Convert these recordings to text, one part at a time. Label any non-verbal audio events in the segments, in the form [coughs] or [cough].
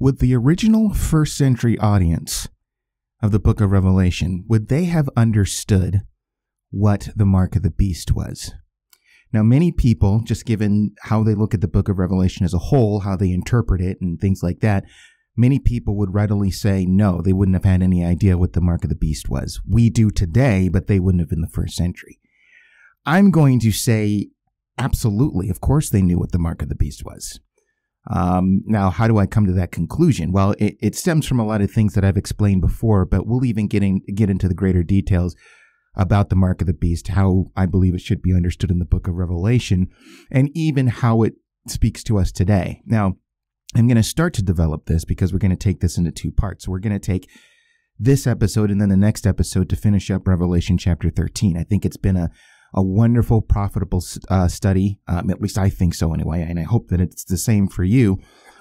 would the original first century audience of the book of Revelation, would they have understood what the mark of the beast was? Now, many people, just given how they look at the book of Revelation as a whole, how they interpret it and things like that, many people would readily say no, they wouldn't have had any idea what the mark of the beast was. We do today, but they wouldn't have in the first century. I'm going to say absolutely. Of course, they knew what the mark of the beast was. Um, now, how do I come to that conclusion? Well, it, it, stems from a lot of things that I've explained before, but we'll even get, in, get into the greater details about the mark of the beast, how I believe it should be understood in the book of Revelation, and even how it speaks to us today. Now, I'm going to start to develop this because we're going to take this into two parts. we're going to take this episode and then the next episode to finish up Revelation chapter 13. I think it's been a, a wonderful, profitable uh, study. Um, at least I think so anyway. And I hope that it's the same for you.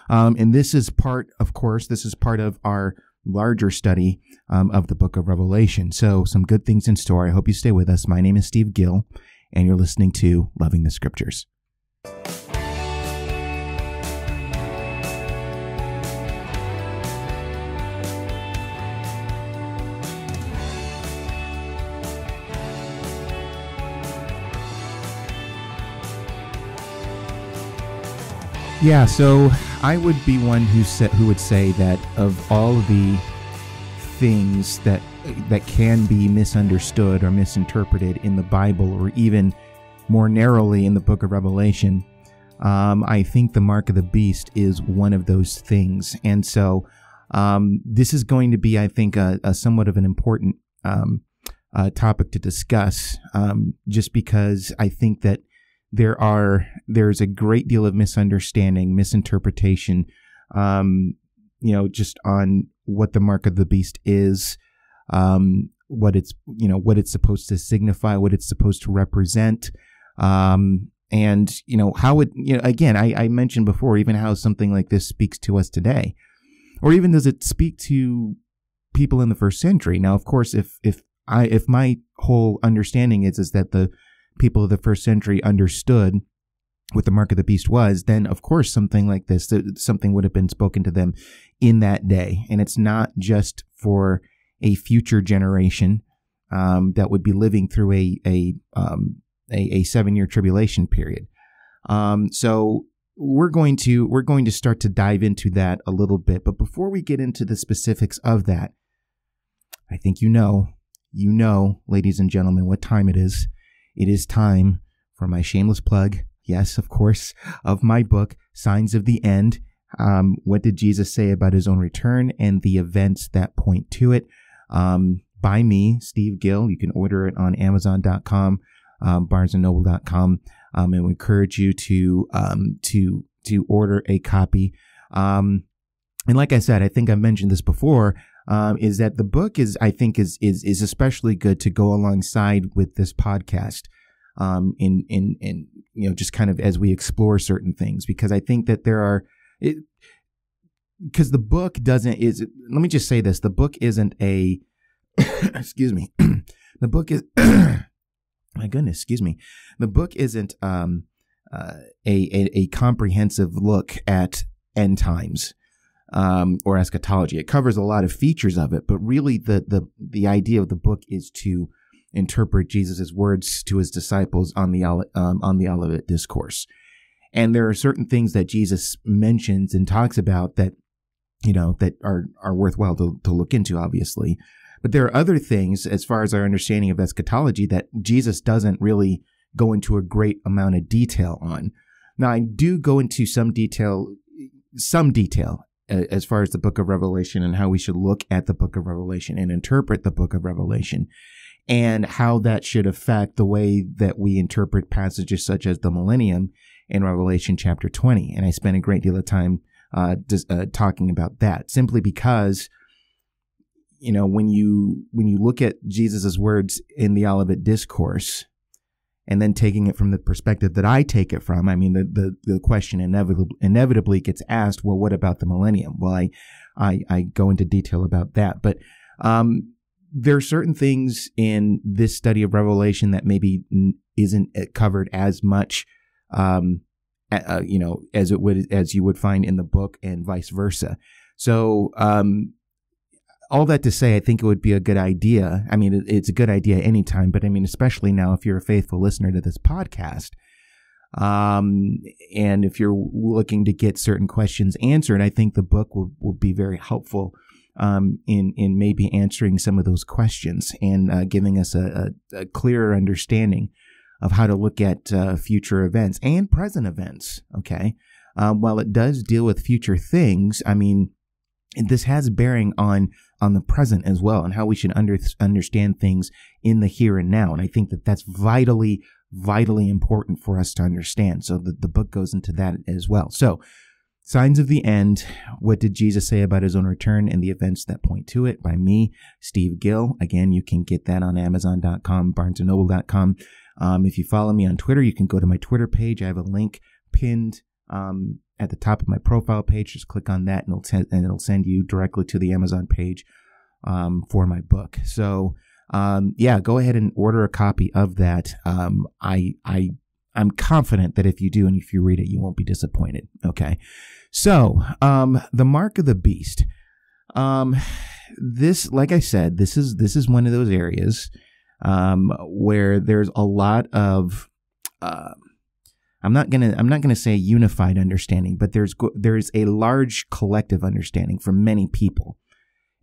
Um, and this is part, of course, this is part of our larger study um, of the book of Revelation. So some good things in store. I hope you stay with us. My name is Steve Gill and you're listening to Loving the Scriptures. Yeah, so I would be one who said who would say that of all the things that that can be misunderstood or misinterpreted in the Bible, or even more narrowly in the Book of Revelation, um, I think the mark of the beast is one of those things, and so um, this is going to be, I think, a, a somewhat of an important um, uh, topic to discuss, um, just because I think that there are there's a great deal of misunderstanding, misinterpretation, um, you know, just on what the mark of the beast is, um, what it's you know what it's supposed to signify, what it's supposed to represent, um, and you know how it you know again I, I mentioned before even how something like this speaks to us today, or even does it speak to people in the first century? Now, of course, if if I if my whole understanding is is that the people of the first century understood what the mark of the beast was, then of course something like this, something would have been spoken to them in that day. And it's not just for a future generation um, that would be living through a a um, a, a seven year tribulation period. Um, so we're going to we're going to start to dive into that a little bit. But before we get into the specifics of that, I think you know, you know, ladies and gentlemen, what time it is it is time for my shameless plug. Yes, of course, of my book, Signs of the End. Um, what did Jesus say about his own return and the events that point to it? Um, by me, Steve Gill. You can order it on Amazon.com, um, BarnesandNoble.com, um, and we encourage you to um, to to order a copy. Um, and like I said, I think I mentioned this before um, is that the book is, I think, is is is especially good to go alongside with this podcast. Um, in in in you know, just kind of as we explore certain things, because I think that there are. Because the book doesn't is let me just say this the book isn't a [coughs] excuse me [coughs] the book is [coughs] my goodness excuse me the book isn't um uh, a, a, a comprehensive look at end times um, or eschatology. It covers a lot of features of it, but really the the the idea of the book is to interpret Jesus' words to his disciples on the um, on the Olivet Discourse. And there are certain things that Jesus mentions and talks about that you know that are are worthwhile to, to look into, obviously. But there are other things, as far as our understanding of eschatology, that Jesus doesn't really go into a great amount of detail on. Now, I do go into some detail, some detail as far as the book of Revelation and how we should look at the book of Revelation and interpret the book of Revelation and how that should affect the way that we interpret passages such as the millennium in Revelation chapter 20. And I spent a great deal of time uh, uh, talking about that simply because you know when you when you look at Jesus's words in the Olivet discourse and then taking it from the perspective that I take it from, I mean, the, the, the question inevitably, inevitably gets asked, well, what about the millennium? Well, I, I, I go into detail about that, but, um, there are certain things in this study of Revelation that maybe isn't uh, covered as much, um, uh, you know, as it would, as you would find in the book and vice versa. So, um, all that to say, I think it would be a good idea. I mean, it's a good idea anytime, but I mean, especially now if you're a faithful listener to this podcast, um, and if you're looking to get certain questions answered, I think the book will, will be very helpful um, in in maybe answering some of those questions and uh, giving us a, a, a, clearer understanding of how to look at uh, future events and present events. Okay, um, while it does deal with future things, I mean, this has bearing on on the present as well and how we should under, understand things in the here and now. And I think that that's vitally vitally important for us to understand. So the, the book goes into that as well. So, Signs of the End What Did Jesus Say About His Own Return and the Events That Point to It by me, Steve Gill. Again, you can get that on Amazon.com, BarnesandNoble.com. Um, if you follow me on Twitter, you can go to my Twitter page. I have a link pinned um, at the top of my profile page. Just click on that and it'll, t- and it'll send you directly to the Amazon page um, for my book. So, um, yeah, go ahead and order a copy of that. Um, I, I, I'm confident that if you do and if you read it, you won't be disappointed. Okay. So, um, the mark of the beast. Um, this, like I said, this is, this is one of those areas, um, where there's a lot of, uh, I'm not gonna I'm not gonna say unified understanding, but there's there's a large collective understanding from many people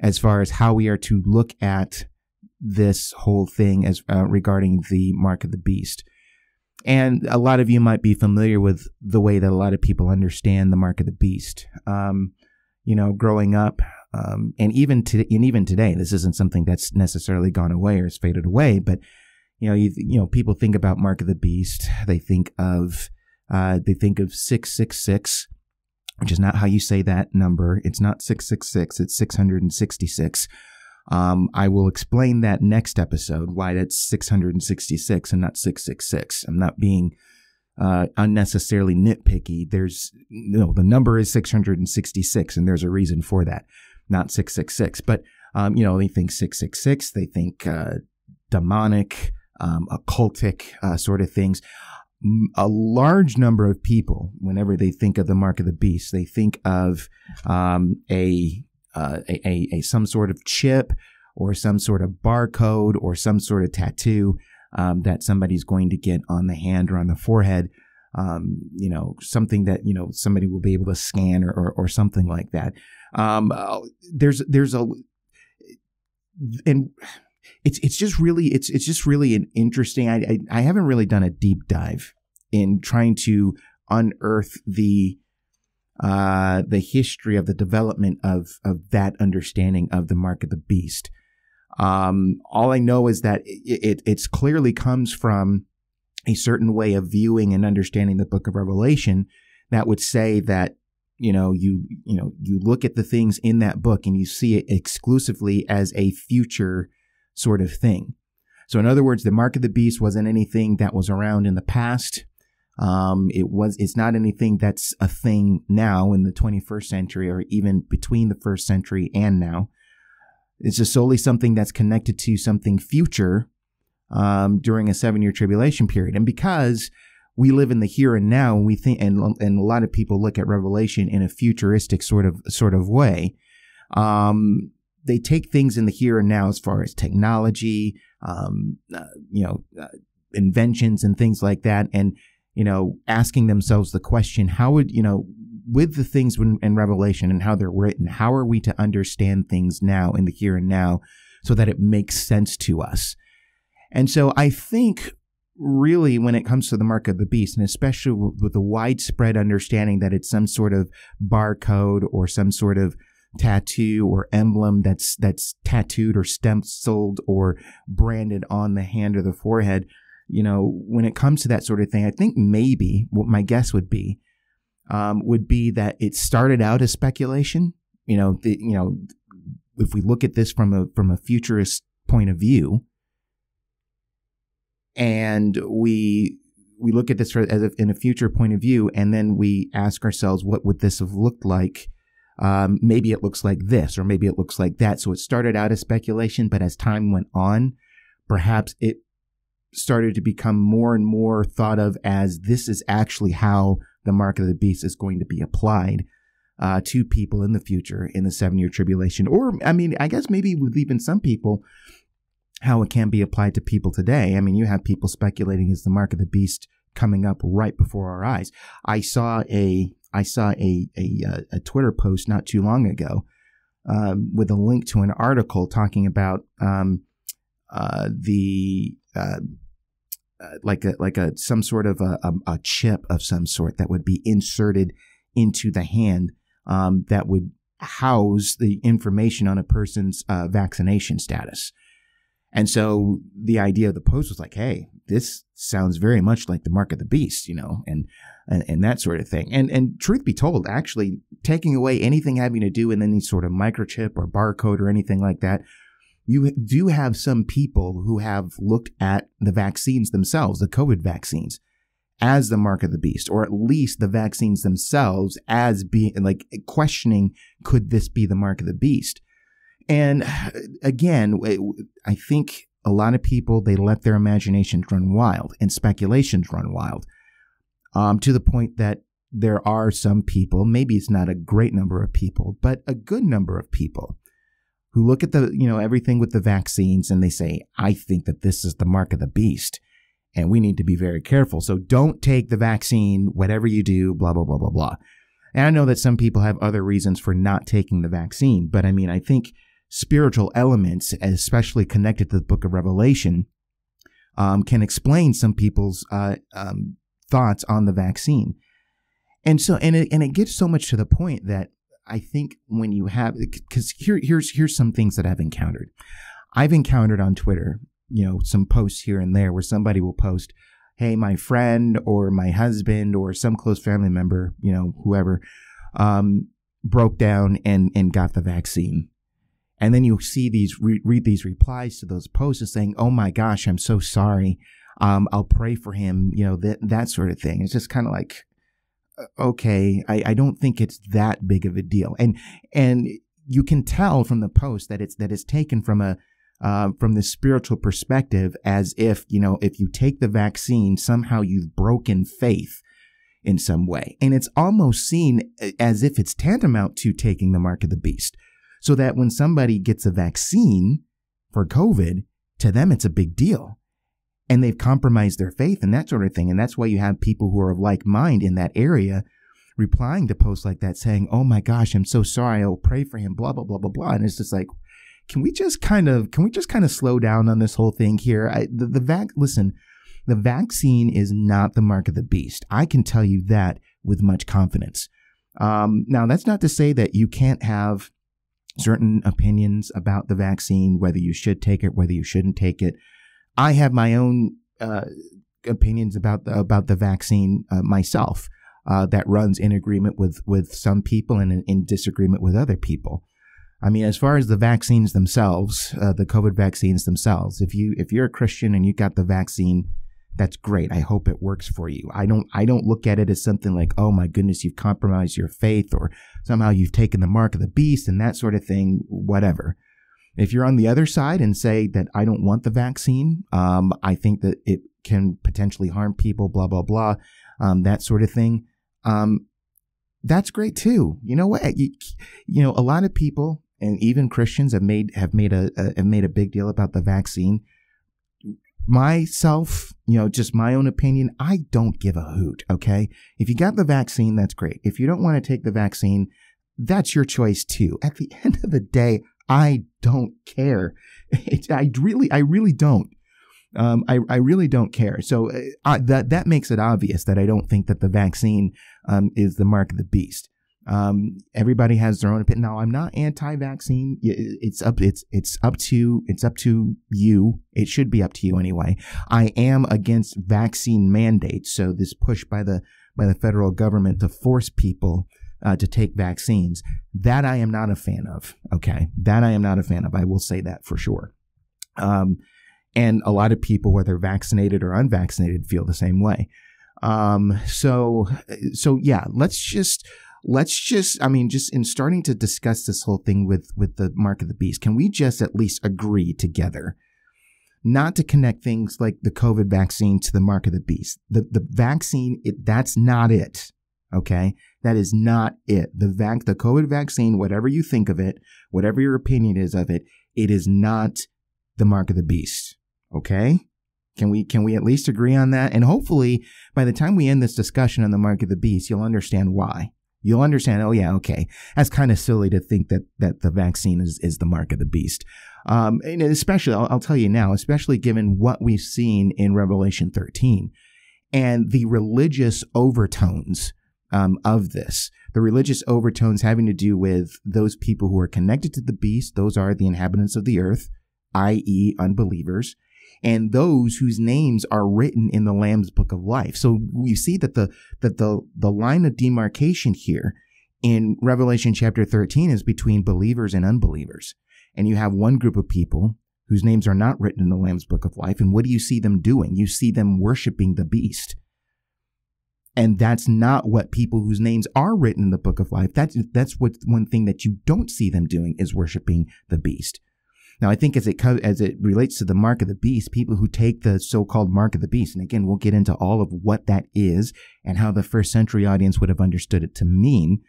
as far as how we are to look at this whole thing as uh, regarding the mark of the beast. And a lot of you might be familiar with the way that a lot of people understand the mark of the beast. Um, you know, growing up, um, and even to, and even today, this isn't something that's necessarily gone away or has faded away. But you know, you, you know, people think about mark of the beast. They think of uh, they think of six six six, which is not how you say that number. It's not six six six. It's six hundred and sixty six. Um, I will explain that next episode why that's 666 and not 666. I'm not being uh, unnecessarily nitpicky. There's you know the number is 666, and there's a reason for that, not 666. But um, you know they think 666, they think uh, demonic, um, occultic uh, sort of things. A large number of people, whenever they think of the mark of the beast, they think of um, a uh, a, a, a, some sort of chip or some sort of barcode or some sort of tattoo um, that somebody's going to get on the hand or on the forehead. Um, you know, something that you know somebody will be able to scan or or, or something like that. Um, uh, there's there's a and it's it's just really it's it's just really an interesting. I, I I haven't really done a deep dive in trying to unearth the uh, the history of the development of of that understanding of the mark of the beast. Um, all I know is that it, it it's clearly comes from a certain way of viewing and understanding the book of Revelation that would say that you know you you know you look at the things in that book and you see it exclusively as a future sort of thing. So in other words, the mark of the beast wasn't anything that was around in the past. Um, it was, it's not anything that's a thing now in the 21st century or even between the first century and now. It's just solely something that's connected to something future, um, during a seven year tribulation period. And because we live in the here and now, and we think, and, and a lot of people look at Revelation in a futuristic sort of, sort of way. Um, they take things in the here and now as far as technology, um, uh, you know, uh, inventions and things like that. And you know, asking themselves the question, how would, you know, with the things in Revelation and how they're written, how are we to understand things now in the here and now so that it makes sense to us? And so I think really when it comes to the mark of the beast, and especially with the widespread understanding that it's some sort of barcode or some sort of tattoo or emblem that's that's tattooed or stenciled or branded on the hand or the forehead, you know, when it comes to that sort of thing, I think maybe what my guess would be um, would be that it started out as speculation. You know, the, you know, if we look at this from a from a futurist point of view, and we we look at this as a, in a future point of view, and then we ask ourselves, what would this have looked like? Um, maybe it looks like this, or maybe it looks like that. So it started out as speculation, but as time went on, perhaps it started to become more and more thought of as this is actually how the mark of the beast is going to be applied uh, to people in the future in the seven year tribulation. Or, I mean, I guess maybe with even some people, how it can be applied to people today. I mean, you have people speculating is the mark of the beast coming up right before our eyes. I saw a I saw a a, uh, a Twitter post not too long ago um, with a link to an article talking about um, uh, the uh, uh, like a like a some sort of a, a, a, chip of some sort that would be inserted into the hand um, that would house the information on a person's uh, vaccination status. And so the idea of the post was like, hey, this sounds very much like the mark of the beast, you know, and, and, and that sort of thing. And and truth be told, actually taking away anything having to do with any sort of microchip or barcode or anything like that, you do have some people who have looked at the vaccines themselves, the COVID vaccines, as the mark of the beast, or at least the vaccines themselves as being like questioning, could this be the mark of the beast? And again, I think a lot of people, they let their imaginations run wild and speculations run wild um, to the point that there are some people, maybe it's not a great number of people, but a good number of people who look at the, you know, everything with the vaccines and they say, I think that this is the mark of the beast and we need to be very careful. So don't take the vaccine, whatever you do, blah, blah, blah, blah, blah. And I know that some people have other reasons for not taking the vaccine, but I mean, I think spiritual elements, especially connected to the book of Revelation, um, can explain some people's uh, um, thoughts on the vaccine. And so, and it, and it gets so much to the point that I think when you have, because here, here's, here's some things that I've encountered. I've encountered on Twitter, you know, some posts here and there where somebody will post, Hey, my friend or my husband or some close family member, you know, whoever, um, broke down and, and got the vaccine. And then you see these, re- read these replies to those posts and saying, Oh my gosh, I'm so sorry. Um, I'll pray for him, you know, that, that sort of thing. It's just kind of like, okay, I, I don't think it's that big of a deal. And, and you can tell from the post that it's, that it's taken from a, uh, from the spiritual perspective as if, you know, if you take the vaccine, somehow you've broken faith in some way. And it's almost seen uh, as if it's tantamount to taking the mark of the beast so that when somebody gets a vaccine for COVID, to them it's a big deal. And they've compromised their faith and that sort of thing. And that's why you have people who are of like mind in that area replying to posts like that saying, Oh my gosh, I'm so sorry. I'll pray for him, blah, blah, blah, blah, blah. And it's just like, can we just kind of, can we just kind of slow down on this whole thing here? I, the, the vac, listen, the vaccine is not the mark of the beast. I can tell you that with much confidence. Um, now, that's not to say that you can't have certain opinions about the vaccine, whether you should take it, whether you shouldn't take it. I have my own uh, opinions about the, about the vaccine uh, myself. Uh, that runs in agreement with with some people and in, in, disagreement with other people. I mean, as far as the vaccines themselves, uh, the COVID vaccines themselves, if you if you're a Christian and you got the vaccine, that's great. I hope it works for you. I don't I don't look at it as something like, oh my goodness, you've compromised your faith or somehow you've taken the mark of the beast and that sort of thing, whatever. If you're on the other side and say that I don't want the vaccine, um, I think that it can potentially harm people, blah, blah, blah, um, that sort of thing. Um, that's great too. You know what? You, you, know, a lot of people and even Christians have made, have made a, a have made a big deal about the vaccine myself, you know, just my own opinion, I don't give a hoot, okay? If you got the vaccine, that's great. If you don't want to take the vaccine, that's your choice too. At the [laughs] end of the day, I don't care. It, I really, I really don't. Um, I, I really don't care. So uh, that that makes it obvious that I don't think that the vaccine um, is the mark of the beast. Um, everybody has their own opinion. Now, I'm not anti-vaccine. It's up. It's it's up to it's up to you. It should be up to you anyway. I am against vaccine mandates. So this push by the by the federal government to force people uh, to take vaccines that I am not a fan of. Okay, that I am not a fan of. I will say that for sure. Um, and a lot of people, whether vaccinated or unvaccinated, feel the same way. Um, so so yeah, let's just let's just i mean just in starting to discuss this whole thing with with the mark of the beast can we just at least agree together not to connect things like the covid vaccine to the mark of the beast the the vaccine it, that's not it Okay. That is not it. The vac, the COVID vaccine, whatever you think of it, whatever your opinion is of it, it is not the mark of the beast. Okay. Can we, can we at least agree on that? And hopefully by the time we end this discussion on the mark of the beast, you'll understand why. You'll understand, oh yeah, okay. That's kind of silly to think that, that the vaccine is, is the mark of the beast. Um, and especially, I'll, I'll tell you now, especially given what we've seen in Revelation 13 and the religious overtones um, of this. The religious overtones having to do with those people who are connected to the beast, those are the inhabitants of the earth, i.e., unbelievers, and those whose names are written in the Lamb's book of life. So we see that the that the the line of demarcation here in Revelation chapter 13 is between believers and unbelievers. And you have one group of people whose names are not written in the Lamb's book of life. And what do you see them doing? You see them worshiping the beast. And that's not what people whose names are written in the book of life. That's that's what one thing that you don't see them doing is worshiping the beast. Now, I think as it as it relates to the mark of the beast, people who take the so-called mark of the beast, and again, we'll get into all of what that is and how the first century audience would have understood it to mean.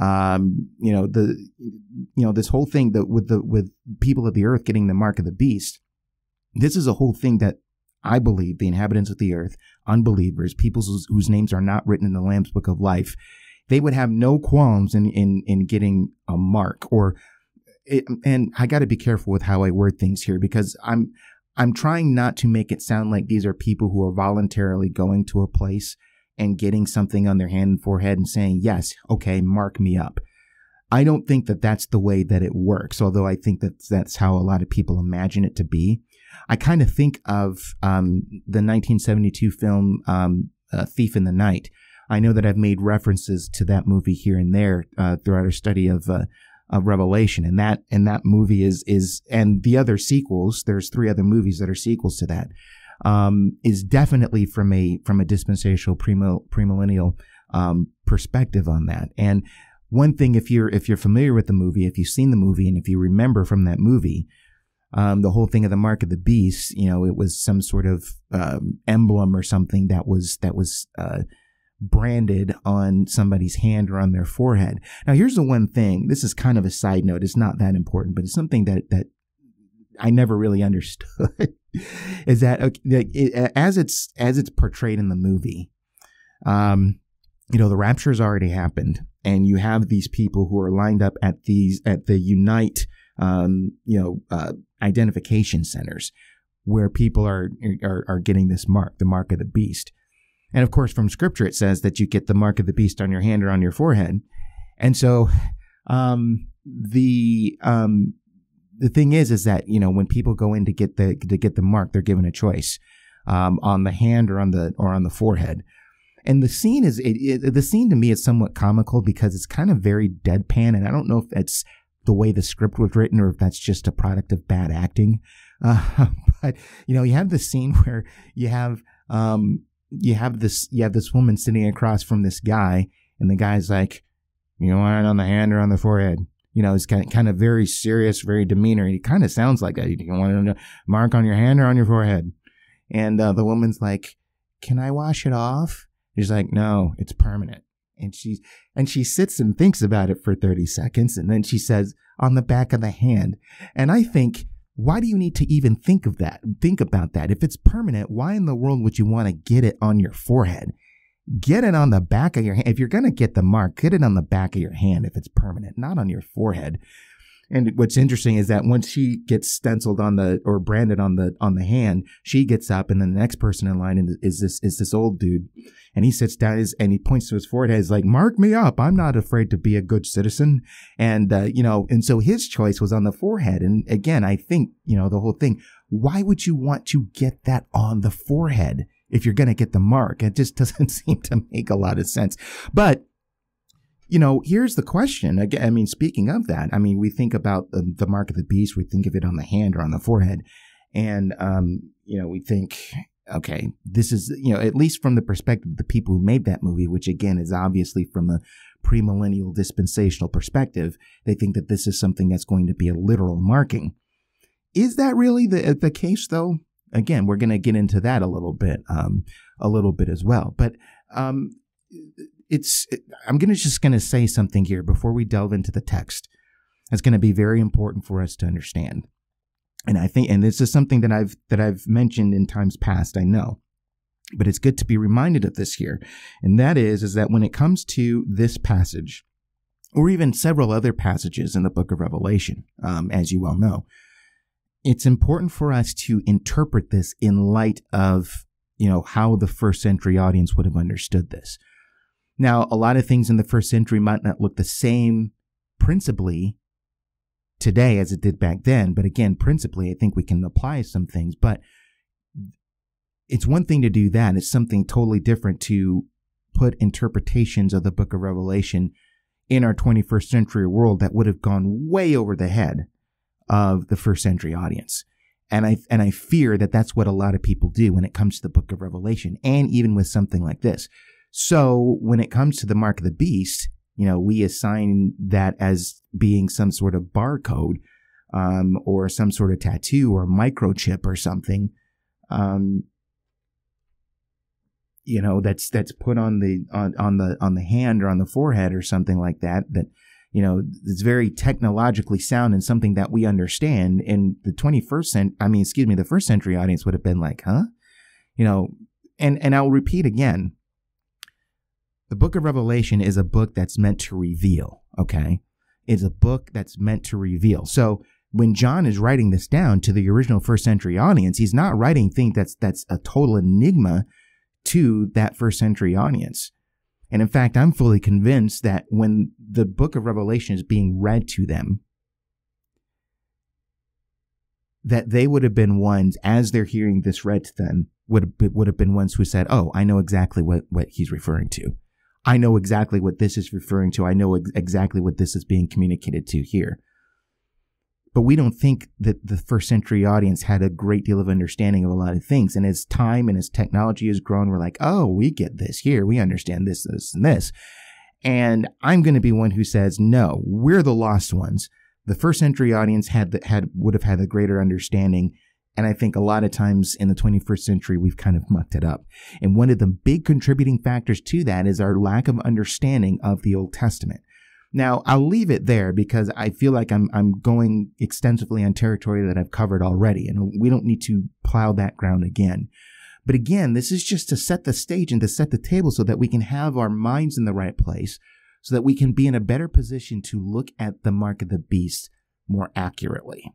Um, you know the you know this whole thing that with the with people of the earth getting the mark of the beast. This is a whole thing that I believe the inhabitants of the earth, unbelievers, people whose, whose, names are not written in the Lamb's book of life, they would have no qualms in, in, in getting a mark or, it, and I got to be careful with how I word things here because I'm, I'm trying not to make it sound like these are people who are voluntarily going to a place and getting something on their hand and forehead and saying, yes, okay, mark me up. I don't think that that's the way that it works, although I think that that's how a lot of people imagine it to be. I kind of think of um, the 1972 film um, uh, Thief in the Night. I know that I've made references to that movie here and there uh, throughout our study of uh, of Revelation, and that and that movie is is and the other sequels. There's three other movies that are sequels to that. Um, is definitely from a from a dispensational premillennial um, perspective on that. And one thing, if you're if you're familiar with the movie, if you've seen the movie, and if you remember from that movie, um, the whole thing of the mark of the beast, you know, it was some sort of um, emblem or something that was that was uh, branded on somebody's hand or on their forehead. Now, here's the one thing. This is kind of a side note. It's not that important, but it's something that that I never really understood. [laughs] is that okay, it, as it's as it's portrayed in the movie? Um, you know, the rapture has already happened, and you have these people who are lined up at these at the Unite um, you know, uh, identification centers where people are, are, are getting this mark, the mark of the beast. And of course, from scripture, it says that you get the mark of the beast on your hand or on your forehead. And so, um, the, um, the thing is, is that, you know, when people go in to get the, to get the mark, they're given a choice, um, on the hand or on the, or on the forehead. And the scene is, it, it, the scene to me is somewhat comical because it's kind of very deadpan. And I don't know if it's the way the script was written or if that's just a product of bad acting. [laughs] Uh, but you know, you have this scene [laughs] where you have um, you have this you have this woman sitting across from this guy, and the guy's like, "You want it on the hand or on the forehead?" You know, it's kind of, kind of very serious, very demeanor. He kind of sounds like a, you want to mark on your hand or on your forehead? And uh, the woman's like, "Can I wash it off?" He's like, "No, it's permanent." and she and she sits and thinks about it for 30 seconds and then she says on the back of the hand and i think why do you need to even think of that think about that? If it's permanent why in the world would you want to get it on your forehead? Get it on the back of your hand if you're going to get the mark get it on the back of your hand if it's permanent not on your forehead and what's interesting is that once she gets stenciled on the or branded on the on the hand, she gets up, and then the next person in line is this is this old dude, and he sits down and he points to his forehead. He's like, "Mark me up. I'm not afraid to be a good citizen." And uh, you know, and so his choice was on the forehead. And again, I think you know the whole thing. Why would you want to get that on the forehead? if you're going to get the mark. It just [laughs] doesn't seem to make a lot of sense. But you know, here's the question. Again, I mean, speaking of that, I mean, we think about the, the mark of the beast. We think of it on the hand or on the forehead, and um, you know, we think, okay, this is you know, at least from the perspective of the people who made that movie, which again is obviously from a premillennial dispensational perspective, they think that this is something that's going to be a literal marking. Is that really the the case, though? Again, we're going to get into that a little bit, um, a little bit as well. But um, it's I'm gonna just gonna say something here before we delve into the text. That's going to be very important for us to understand. And I think, and this is something that I've that I've mentioned in times past. I know, but it's good to be reminded of this here. And that is, is that when it comes to this passage, or even several other passages in the book of Revelation, um, as you well know, it's important for us to interpret this in light of you know how the first century audience would have understood this. Now, a lot of things in the first century might not look the same principally today as it did back then, but again, principally, I think we can apply some things. But it's one thing to do that; it's something totally different to put interpretations of the Book of Revelation in our 21st century world that would have gone way over the head of the first century audience. And I, and I fear that that's what a lot of people do when it comes to the book of Revelation and even with something like this. So when it comes to the mark of the beast, you know, we assign that as being some sort of barcode, um, or some sort of tattoo or microchip or something. Um, you know, that's, that's put on the, on, on the, on the hand or on the forehead or something like that, that, you know, it's very technologically sound and something that we understand. In the 21st century, I mean, excuse me, the first century audience would have been like, huh? You know, and, and I'll repeat again. The book of Revelation is a book that's meant to reveal, okay? It's a book that's meant to reveal. So when John is writing this down to the original first century audience, he's not writing things that's that's a total enigma to that first century audience. And in fact, I'm fully convinced that when the book of Revelation is being read to them, that they would have been ones, as they're hearing this read to them, would have, would have been ones who said, Oh, I know exactly what, what he's referring to. I know exactly what this is referring to. I know ex- exactly what this is being communicated to here. But we don't think that the first century audience had a great deal of understanding of a lot of things. And as time and as technology has grown, we're like, oh, we get this here. We understand this, this, and this. And I'm going to be one who says, no, we're the lost ones. The first century audience had had would have had a greater understanding. And I think a lot of times in the 21st century, we've kind of mucked it up. And one of the big contributing factors to that is our lack of understanding of the Old Testament. Now, I'll leave it there because I feel like I'm, I'm going extensively on territory that I've covered already, and we don't need to plow that ground again. But again, this is just to set the stage and to set the table so that we can have our minds in the right place, so that we can be in a better position to look at the mark of the beast more accurately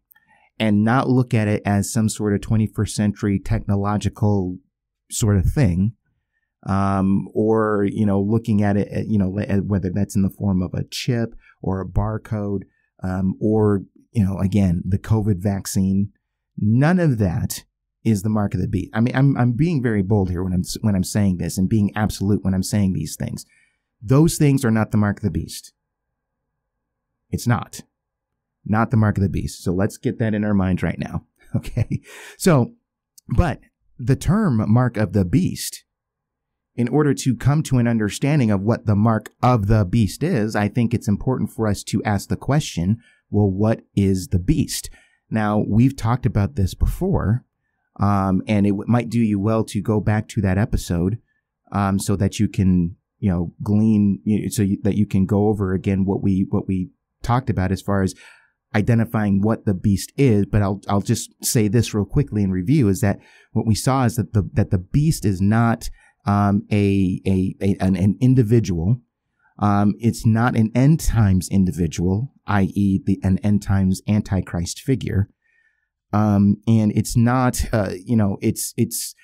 and not look at it as some sort of 21st century technological sort of thing um, or you know looking at it you know whether that's in the form of a chip or a barcode um, or you know again the covid vaccine. None of that is the mark of the beast. I mean i'm i'm being very bold here when i'm when i'm saying this and being absolute when i'm saying these things. Those things are not the mark of the beast. It's not not the mark of the beast. So let's get that in our minds right now. [laughs] Okay. So but the term mark of the beast in order to come to an understanding of what the mark of the beast is, I think it's important for us to ask the question, well, what is the beast? Now, we've talked about this before, um, and it might do you well to go back to that episode um, so that you can, you know, glean, you know, so you, that you can go over again what we what we talked about as far as identifying what the beast is. But I'll I'll just say this real quickly in review: is that what we saw is that the that the beast is not um, a, a, a an, an, individual. Um, it's not an end times individual, i.e., the an end times antichrist figure. Um, and it's not, uh, you know, it's it's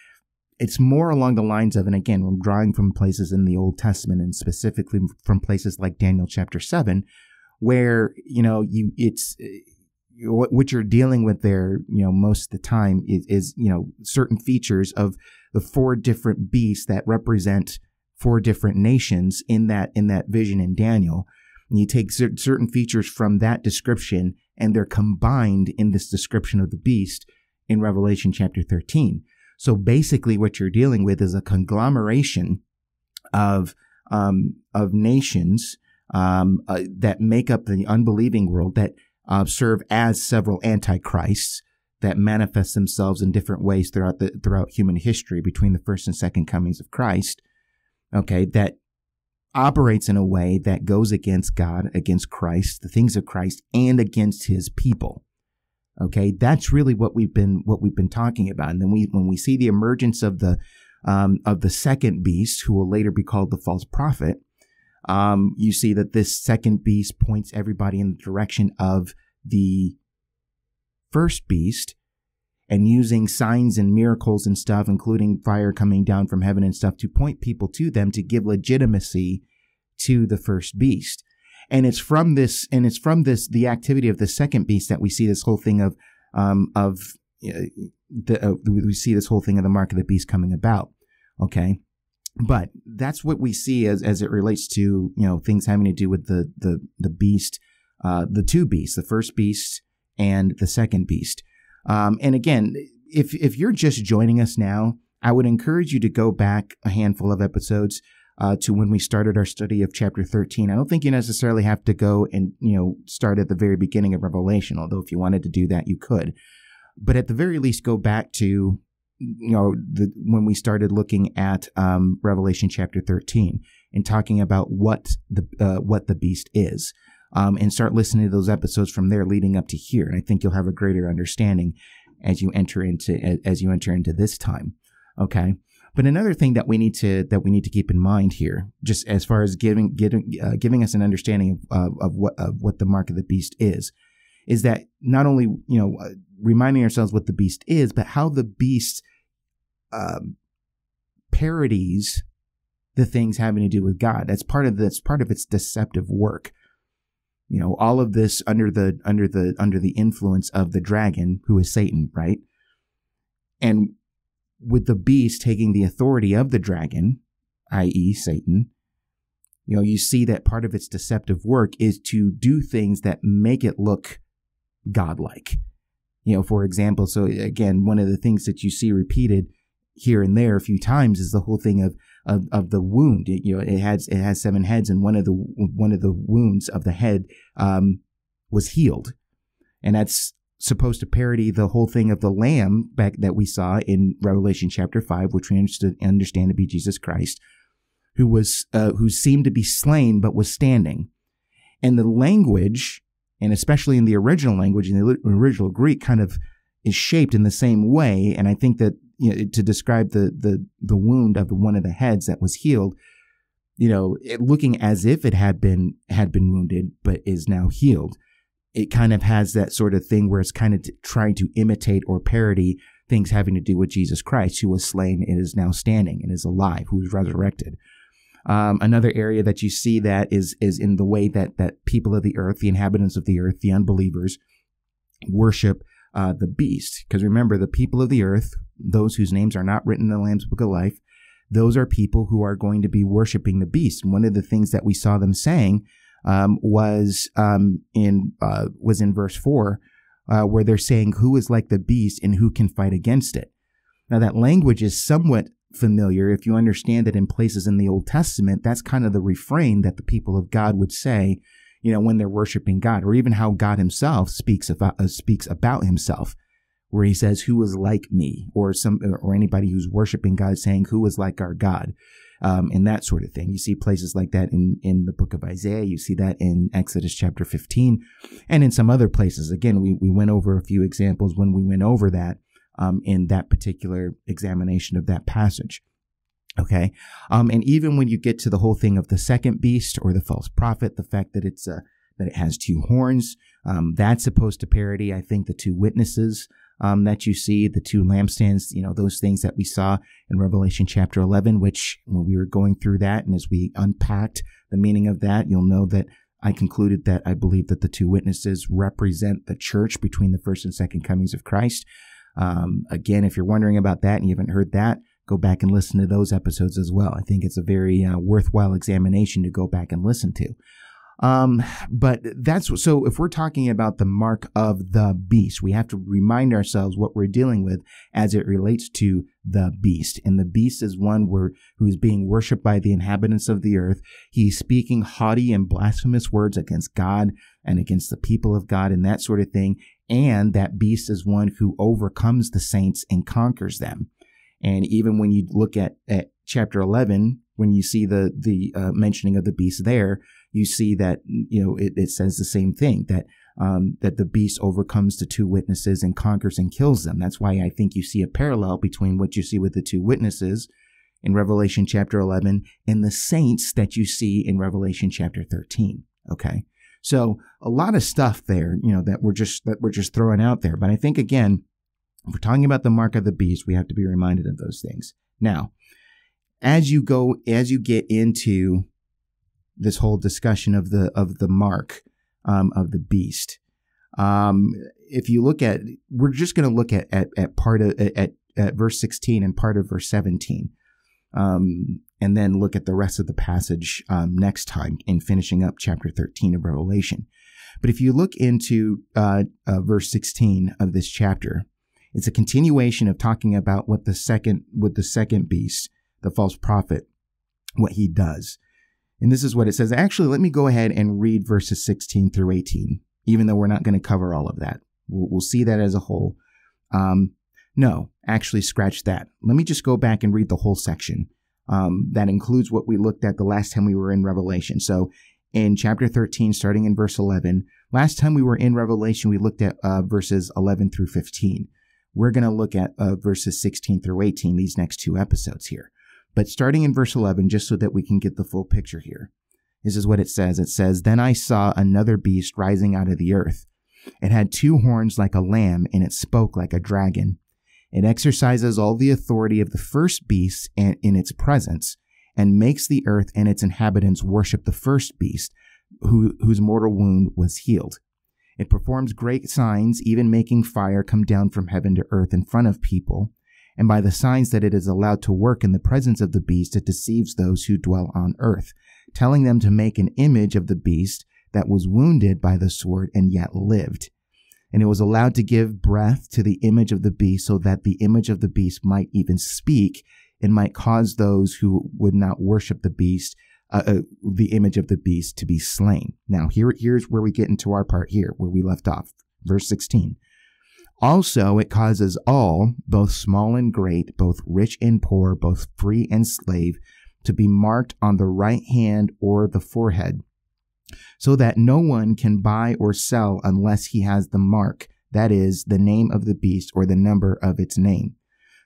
it's more along the lines of, and again, I'm drawing from places in the Old Testament and specifically from places like Daniel chapter seven, where you know you it's what you're dealing with there, you know, most of the time is, is, you know, certain features of the four different beasts that represent four different nations in that, in that vision in Daniel. And you take certain features from that description and they're combined in this description of the beast in Revelation chapter 13. So basically what you're dealing with is a conglomeration of, um, of nations, um, uh, that make up the unbelieving world that uh, serve as several antichrists that manifest themselves in different ways throughout the throughout human history between the first and second comings of Christ. Okay, that operates in a way that goes against God, against Christ, the things of Christ, and against his people. Okay, that's really what we've been what we've been talking about. And then we when we see the emergence of the um, of the second beast, who will later be called the false prophet, um, you see that this second beast points everybody in the direction of the first beast, and using signs and miracles and stuff, including fire coming down from heaven and stuff, to point people to them to give legitimacy to the first beast. And it's from this, and it's from this, the activity of the second beast that we see this whole thing of, um, of, uh, the, uh, we see this whole thing of the mark of the beast coming about. Okay. But that's what we see as, as it relates to, you know, things having to do with the, the, the beast, uh, the two beasts, the first beast and the second beast. Um, and again, if if you're just joining us now, I would encourage you to go back a handful of episodes uh, to when we started our study of chapter 13. I don't think you necessarily have to go and you know start at the very beginning of Revelation, although if you wanted to do that, you could. But at the very least, go back to you know the, when we started looking at um, Revelation chapter 13 and talking about what the uh, what the beast is um, and start listening to those episodes from there leading up to here. And I think you'll have a greater understanding as you enter into as you enter into this time. Okay. But another thing that we need to that we need to keep in mind here, just as far as giving giving uh, giving us an understanding of, of, of what of what the mark of the beast is, is that not only you know uh, reminding ourselves what the beast is, but how the beast um, parodies the things having to do with God. That's part of this part of its deceptive work. You know all of this under the under the under the influence of the dragon who is satan right? And with the beast taking the authority of the dragon i.e satan you know you see that part of its deceptive work is to do things that make it look godlike you know for example. So again one of the things that you see repeated here and there a few times is the whole thing of of, of the wound. It, you know, it has it has seven heads, and one of the one of the wounds of the head um, was healed, and that's supposed to parody the whole thing of the lamb back that we saw in Revelation chapter five, which we understood, understand to be Jesus Christ, who was uh, who seemed to be slain but was standing, and the language, and especially in the original language in the original Greek, kind of is shaped in the same way, and I think that you know, to describe the the the wound of one of the heads that was healed, you know, it, looking as if it had been had been wounded but is now healed. It kind of has that sort of thing where it's kind of trying to imitate or parody things having to do with Jesus Christ, who was slain and is now standing and is alive, who is resurrected. Um, another area that you see that is is in the way that that people of the earth, the inhabitants of the earth, the unbelievers, worship uh, the beast. Because remember, the people of the earth, those whose names are not written in the Lamb's Book of Life, those are people who are going to be worshiping the beast. And one of the things that we saw them saying um, was um, in uh, was in verse four, uh, where they're saying, "Who is like the beast, and who can fight against it?" Now that language is somewhat familiar if you understand that in places in the Old Testament, that's kind of the refrain that the people of God would say you know, when they're worshiping God, or even how God Himself speaks about uh, speaks about Himself, where He says, "Who is like me?" or some or anybody who's worshiping God saying, "Who is like our God?" Um, and that sort of thing. You see places like that in in the book of Isaiah. You see that in Exodus chapter fifteen, and in some other places. Again, we we went over a few examples when we went over that um, in that particular examination of that passage. Okay. Um, and even when you get to the whole thing of the second beast or the false prophet, the fact that it's, uh, that it has two horns, um, that's supposed to parody, I think, the two witnesses, um, that you see, the two lampstands, you know, those things that we saw in Revelation chapter 11, which when we were going through that and as we unpacked the meaning of that, you'll know that I concluded that I believe that the two witnesses represent the church between the first and second comings of Christ. Um, again, if you're wondering about that and you haven't heard that, go back and listen to those episodes as well. I think it's a very uh, worthwhile examination to go back and listen to. Um, but that's so if we're talking about the mark of the beast, we have to remind ourselves what we're dealing with as it relates to the beast. And the beast is one where, who is being worshiped by the inhabitants of the earth. He's speaking haughty and blasphemous words against God and against the people of God and that sort of thing. And that beast is one who overcomes the saints and conquers them. And even when you look at, at chapter 11, when you see the the uh, mentioning of the beast there, you see that you know it, it says the same thing that um, that the beast overcomes the two witnesses and conquers and kills them. That's why I think you see a parallel between what you see with the two witnesses in Revelation chapter 11 and the saints that you see in Revelation chapter 13. Okay. So a lot of stuff there, you know, that we're just, that we're just throwing out there. But I think again, if we're talking about the mark of the beast, we have to be reminded of those things. Now, as you go, as you get into this whole discussion of the, of the mark, um, of the beast, um, if you look at, we're just going to look at, at, at part of, at, at verse 16 and part of verse 17 um, and then look at the rest of the passage um, next time in finishing up chapter 13 of Revelation. But if you look into uh, uh, verse 16 of this chapter, it's a continuation of talking about what the second, what the second beast, the false prophet, what he does. And this is what it says. Actually, let me go ahead and read verses 16 through 18, even though we're not going to cover all of that. We'll, we'll see that as a whole. Um, no, actually, scratch that. Let me just go back and read the whole section. Um, that includes what we looked at the last time we were in Revelation. So, in chapter 13, starting in verse 11, last time we were in Revelation, we looked at uh, verses 11 through 15. We're going to look at uh, verses 16 through 18, these next two episodes here. But starting in verse 11, just so that we can get the full picture here, this is what it says. It says, Then I saw another beast rising out of the earth. It had two horns like a lamb, and it spoke like a dragon. It exercises all the authority of the first beast in its presence and makes the earth and its inhabitants worship the first beast who, whose mortal wound was healed. It performs great signs, even making fire come down from heaven to earth in front of people. And by the signs that it is allowed to work in the presence of the beast, it deceives those who dwell on earth, telling them to make an image of the beast that was wounded by the sword and yet lived and it was allowed to give breath to the image of the beast so that the image of the beast might even speak and might cause those who would not worship the beast uh, uh, the image of the beast to be slain. Now here here's where we get into our part here where we left off. Verse 16 also it causes all both small and great both rich and poor both free and slave to be marked on the right hand or the forehead so that no one can buy or sell unless he has the mark, that is, the name of the beast or the number of its name.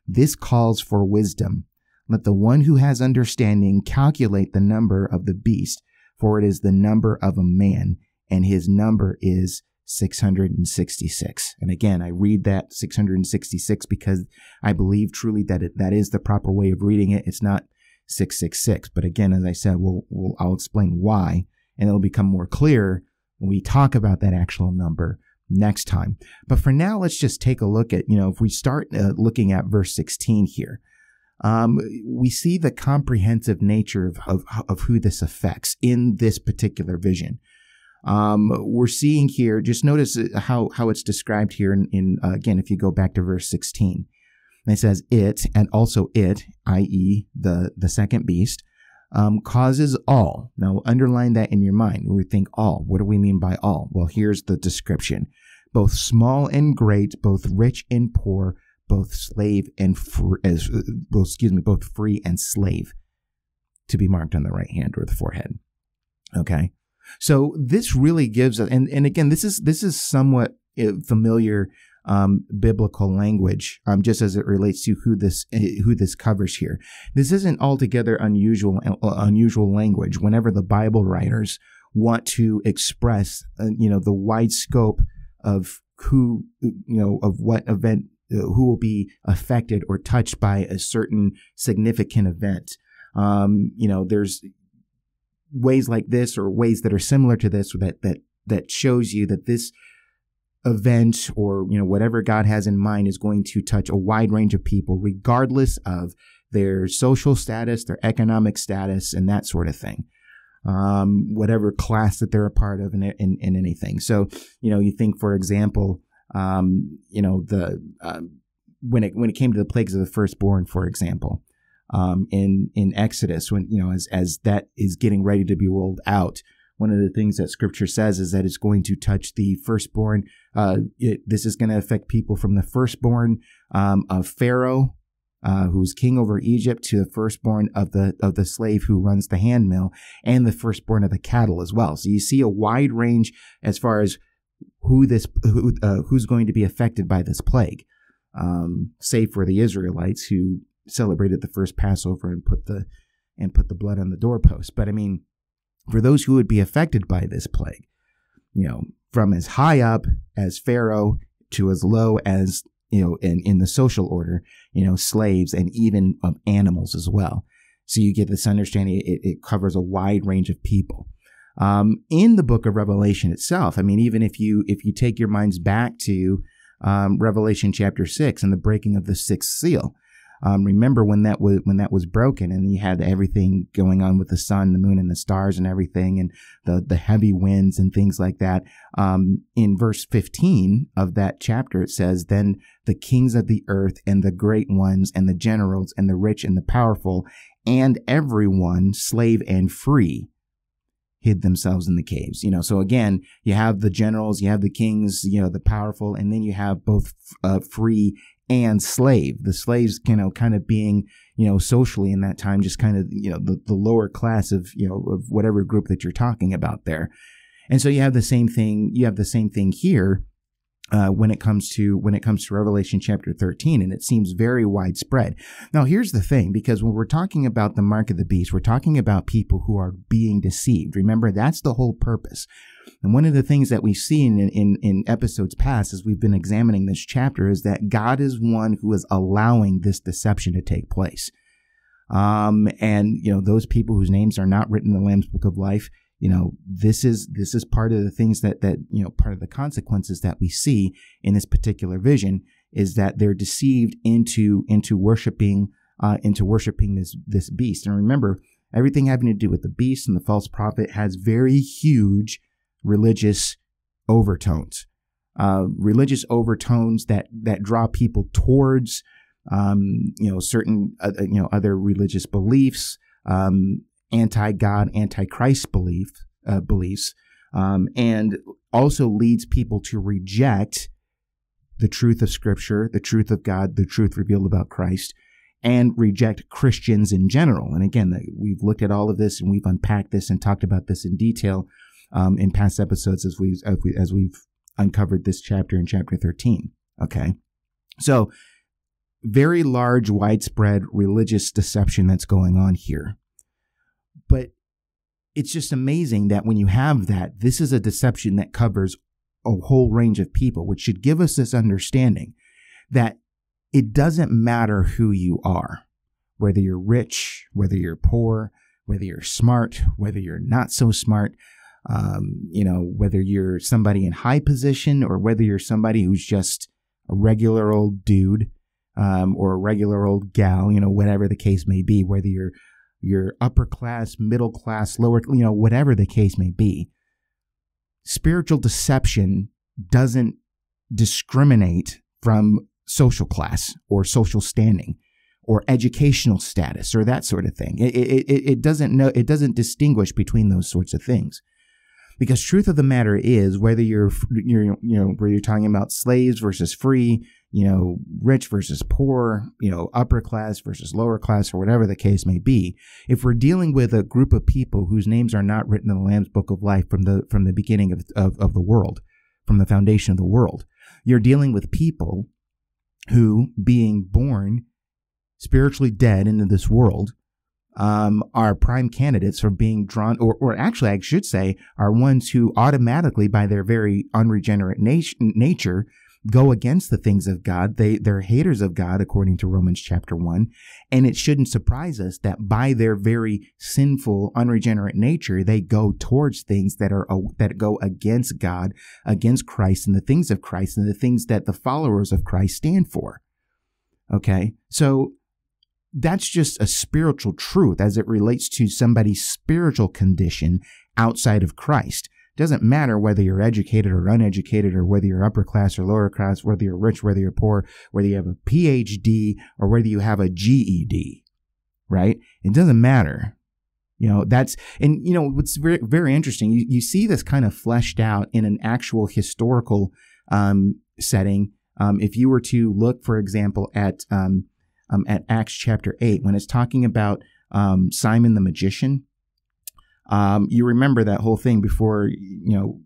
This calls for wisdom. Let the one who has understanding calculate the number of the beast, for it is the number of a man, and his number is 666. And again, I read that 666 because I believe truly that it, that is the proper way of reading it. It's not 666. But again, as I said, we'll, we'll I'll explain why and it'll become more clear when we talk about that actual number next time. But for now, let's just take a look at, you know, if we start uh, looking at verse 16 here, um, we see the comprehensive nature of, of, of, who this affects in this particular vision. Um, we're seeing here, just notice how, how it's described here in, in uh, again, if you go back to verse 16, it says it and also it, i.e. the, the second beast, um, causes all. Now, underline that in your mind. We think all. What do we mean by all? Well, here's the description both small and great, both rich and poor, both slave and free, as, uh, excuse me, both free and slave to be marked on the right hand or the forehead. Okay. So this really gives us, and, and again, this is, this is somewhat uh, familiar um, biblical language, um, just as it relates to who this who this covers here. This isn't altogether unusual uh, unusual language. Whenever the Bible writers want to express, uh, you know, the wide scope of who, you know, of what event, uh, who will be affected or touched by a certain significant event. Um, you know, there's ways like this or ways that are similar to this that that that shows you that this event or you know whatever God has in mind is going to touch a wide range of people regardless of their social status, their economic status and that sort of thing. Um, whatever class that they're a part of and in, in, in, anything. So, you know, you think, for example, um, you know, the, um, when it, when it came to the plagues of the firstborn, for example, um, in, in Exodus, when, you know, as, as that is getting ready to be rolled out, one of the things that scripture says is that it's going to touch the firstborn. Uh, it, this is going to affect people from the firstborn um, of Pharaoh uh, who's king over Egypt, to the firstborn of the of the slave who runs the handmill, and the firstborn of the cattle as well. So you see a wide range as far as who this who, uh, who's going to be affected by this plague, um, save for the Israelites who celebrated the first Passover and put the and put the blood on the doorpost. But I mean, for those who would be affected by this plague, you know, from as high up as Pharaoh to as low as you know, in, in the social order, you know, slaves and even of animals as well. So you get this understanding it, it covers a wide range of people. Um, in the book of Revelation itself, I mean, even if you if you take your minds back to um, Revelation chapter six and the breaking of the sixth seal, um, remember when that was when that was broken, and you had everything going on with the sun, the moon, and the stars, and everything, and the the heavy winds and things like that. Um, in verse fifteen of that chapter, it says, "Then the kings of the earth, and the great ones, and the generals, and the rich, and the powerful, and everyone, slave and free." hid themselves in the caves. You know, so again, you have the generals, you have the kings, you know, the powerful, and then you have both uh, free and slave. The slaves, you know, kind of being, you know, socially in that time, just kind of, you know, the, the lower class of, you know, of whatever group that you're talking about there. And so you have the same thing, you have the same thing here. Uh, when it comes to when it comes to Revelation chapter 13, and it seems very widespread. Now, here's the thing, because when we're talking about the mark of the beast, we're talking about people who are being deceived. Remember, that's the whole purpose. And one of the things that we've seen in, in, in, episodes past as we've been examining this chapter is that God is one who is allowing this deception to take place. Um, and, you know, those people whose names are not written in the Lamb's Book of Life, you know, this is, this is part of the things that, that, you know, part of the consequences that we see in this particular vision is that they're deceived into, into worshiping, uh, into worshiping this, this beast. And remember, everything having to do with the beast and the false prophet has very huge religious overtones, uh, religious overtones that that draw people towards um, you know certain uh, you know other religious beliefs, um, anti-God, anti-Christ belief uh, beliefs, um, and also leads people to reject the truth of Scripture, the truth of God, the truth revealed about Christ, and reject Christians in general. And again, we've looked at all of this and we've unpacked this and talked about this in detail um, in past episodes as we've as, we, as we've uncovered this chapter in chapter 13. Okay, so very large, widespread religious deception that's going on here, but it's just amazing that when you have that, this is a deception that covers a whole range of people, which should give us this understanding that it doesn't matter who you are, whether you're rich, whether you're poor, whether you're smart, whether you're not so smart, um, you know, whether you're somebody in high position or whether you're somebody who's just a regular old dude um, or a regular old gal, you know, whatever the case may be, whether you're you're upper class, middle class, lower, you know, whatever the case may be. Spiritual deception doesn't discriminate from social class or social standing or educational status or that sort of thing. It, it, it doesn't know, it doesn't distinguish between those sorts of things because truth of the matter is whether you're you're you know where you're talking about slaves versus free you know rich versus poor you know upper class versus lower class or whatever the case may be if we're dealing with a group of people whose names are not written in the lamb's book of life from the from the beginning of, of, of the world from the foundation of the world you're dealing with people who being born spiritually dead into this world um, are prime candidates for being drawn, or, or actually, I should say, are ones who automatically, by their very unregenerate nat- nature, go against the things of God. They, they're haters of God, according to Romans chapter 1. And it shouldn't surprise us that by their very sinful, unregenerate nature, they go towards things that are, that go against God, against Christ and the things of Christ and the things that the followers of Christ stand for. Okay. So that's just a spiritual truth as it relates to somebody's spiritual condition outside of Christ. It doesn't matter whether you're educated or uneducated, or whether you're upper class or lower class, whether you're rich, whether you're poor, whether you have a PhD or whether you have a GED, right? It doesn't matter. You know, that's, and you know, what's very, very interesting, you, you see this kind of fleshed out in an actual historical um, setting. Um, if you were to look, for example, at um, um, at Acts chapter 8 when it's talking about um, Simon the magician. Um, you remember that whole thing before, you know,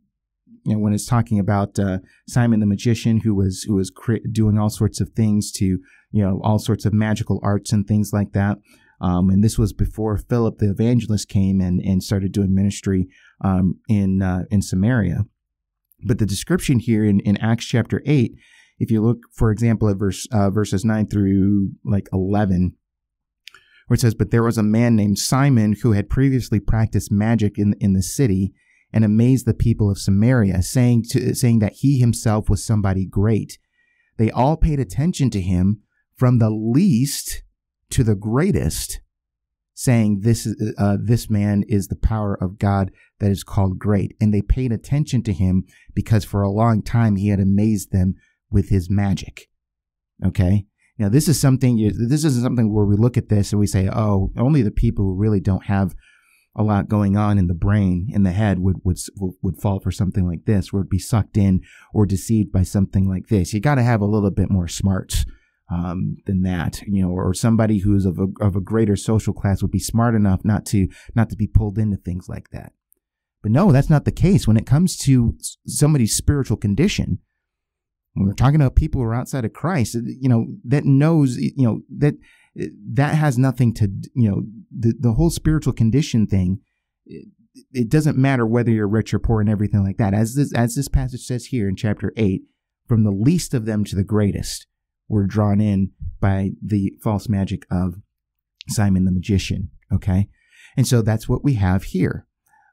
you know when it's talking about uh, Simon the magician who was who was doing all sorts of things to you know all sorts of magical arts and things like that. Um, and this was before Philip the evangelist came and, and started doing ministry um, in uh, in Samaria. But the description here in, in Acts chapter eight, if you look, for example, at verse uh, verses nine through like eleven, where it says, "But there was a man named Simon who had previously practiced magic in in the city." And amazed the people of Samaria, saying to saying that he himself was somebody great. They all paid attention to him, from the least to the greatest, saying this uh, this man is the power of God that is called great. And they paid attention to him because for a long time he had amazed them with his magic. Okay. Now this is something. This isn't something where we look at this and we say, "Oh, only the people who really don't have a lot going on in the brain, in the head, would would would fall for something like this, or would be sucked in or deceived by something like this." You got to have a little bit more smarts um, than that, you know, or somebody who's of a, of a greater social class would be smart enough not to not to be pulled into things like that. But no, that's not the case when it comes to somebody's spiritual condition. When we're talking about people who are outside of Christ, you know, that knows, you know, that that has nothing to, you know, the the whole spiritual condition thing. It, it doesn't matter whether you're rich or poor and everything like that. As this as this passage says here in chapter eight, from the least of them to the greatest were drawn in by the false magic of Simon the magician. Okay. And so that's what we have here.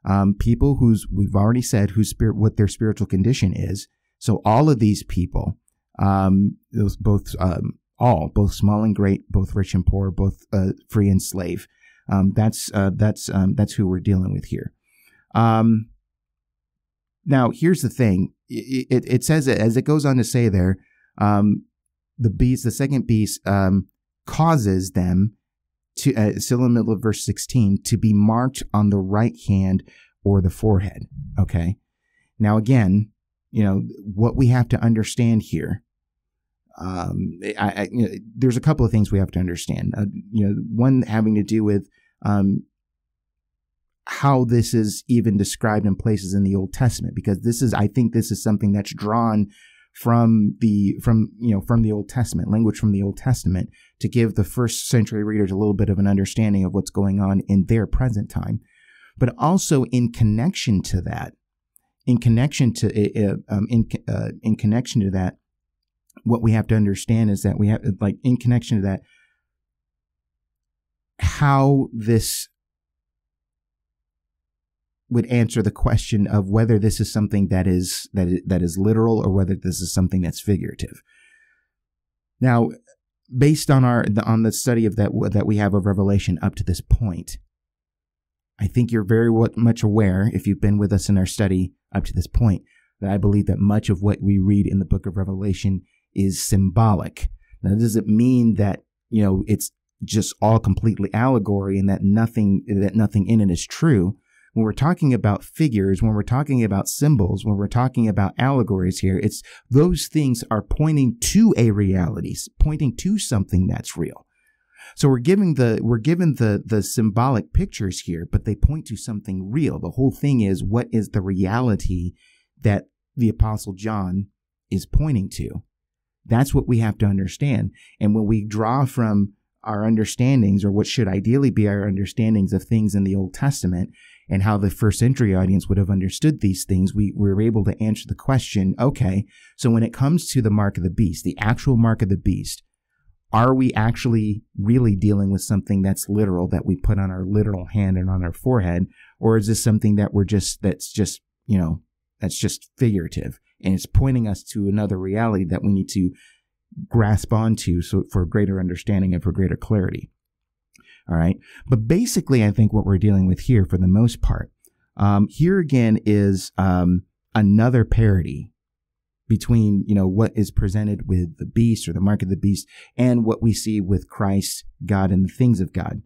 Um, people whose we've already said whose spirit, what their spiritual condition is. So all of these people, um, those both, um, all, both small and great, both rich and poor, both uh, free and slave. Um, that's uh, that's um, that's who we're dealing with here. Um, now, here's the thing. It, it, it, says as it goes on to say there. Um, the beast, the second beast, causes them to, uh, still in the middle of verse 16, to be marked on the right hand or the forehead. Okay. Now, again, you know, what we have to understand here, um, I, I, you know, there's a couple of things we have to understand. Uh, you know, one having to do with, um, how this is even described in places in the Old Testament, because this is, I think this is something that's drawn from the from you know from the Old Testament, language from the Old Testament, to give the first century readers a little bit of an understanding of what's going on in their present time, but also in connection to that, in connection to uh, um, in uh, in connection to that, what we have to understand is that we have like in connection to that how this would answer the question of whether this is something that is that is, that is literal or whether this is something that's figurative. Now, based on our on the study of that that we have of Revelation up to this point, I think you're very much aware if you've been with us in our study up to this point that I believe that much of what we read in the book of Revelation is symbolic. Now, does it mean that you know it's just all completely allegory and that nothing that nothing in it is true? when we're talking about figures, when we're talking about symbols, when we're talking about allegories here, it's those things are pointing to a reality, pointing to something that's real. So we're giving the we're given the the symbolic pictures here, but they point to something real. The whole thing is what is the reality that the apostle John is pointing to. That's what we have to understand. And when we draw from our understandings or what should ideally be our understandings of things in the Old Testament and how the first century audience would have understood these things, we, we were able to answer the question okay, so when it comes to the mark of the beast, the actual mark of the beast, are we actually really dealing with something that's literal that we put on our literal hand and on our forehead? Or is this something that we're just, that's just, you know, that's just figurative and it's pointing us to another reality that we need to grasp onto so for greater understanding and for greater clarity? All right. But basically, I think what we're dealing with here for the most part, um, here again is um, another parody between, you know, what is presented with the beast or the mark of the beast and what we see with Christ, God, and the things of God.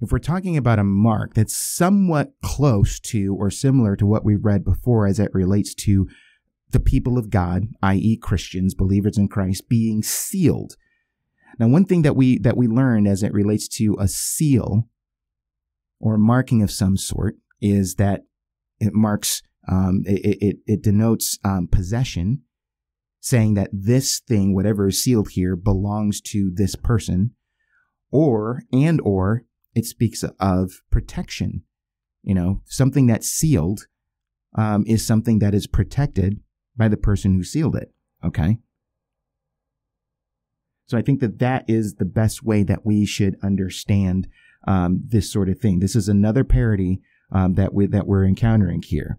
If we're talking about a mark that's somewhat close to or similar to what we read before as it relates to the people of God, i.e., Christians, believers in Christ, being sealed Now, one thing that we that we learned as it relates to a seal or marking of some sort is that it marks um, it, it, it denotes um, possession, saying that this thing, whatever is sealed here, belongs to this person, or and or it speaks of protection. You know, something that's sealed um, is something that is protected by the person who sealed it. Okay. So I think that that is the best way that we should understand um, this sort of thing. This is another parody um, that we that we're encountering here.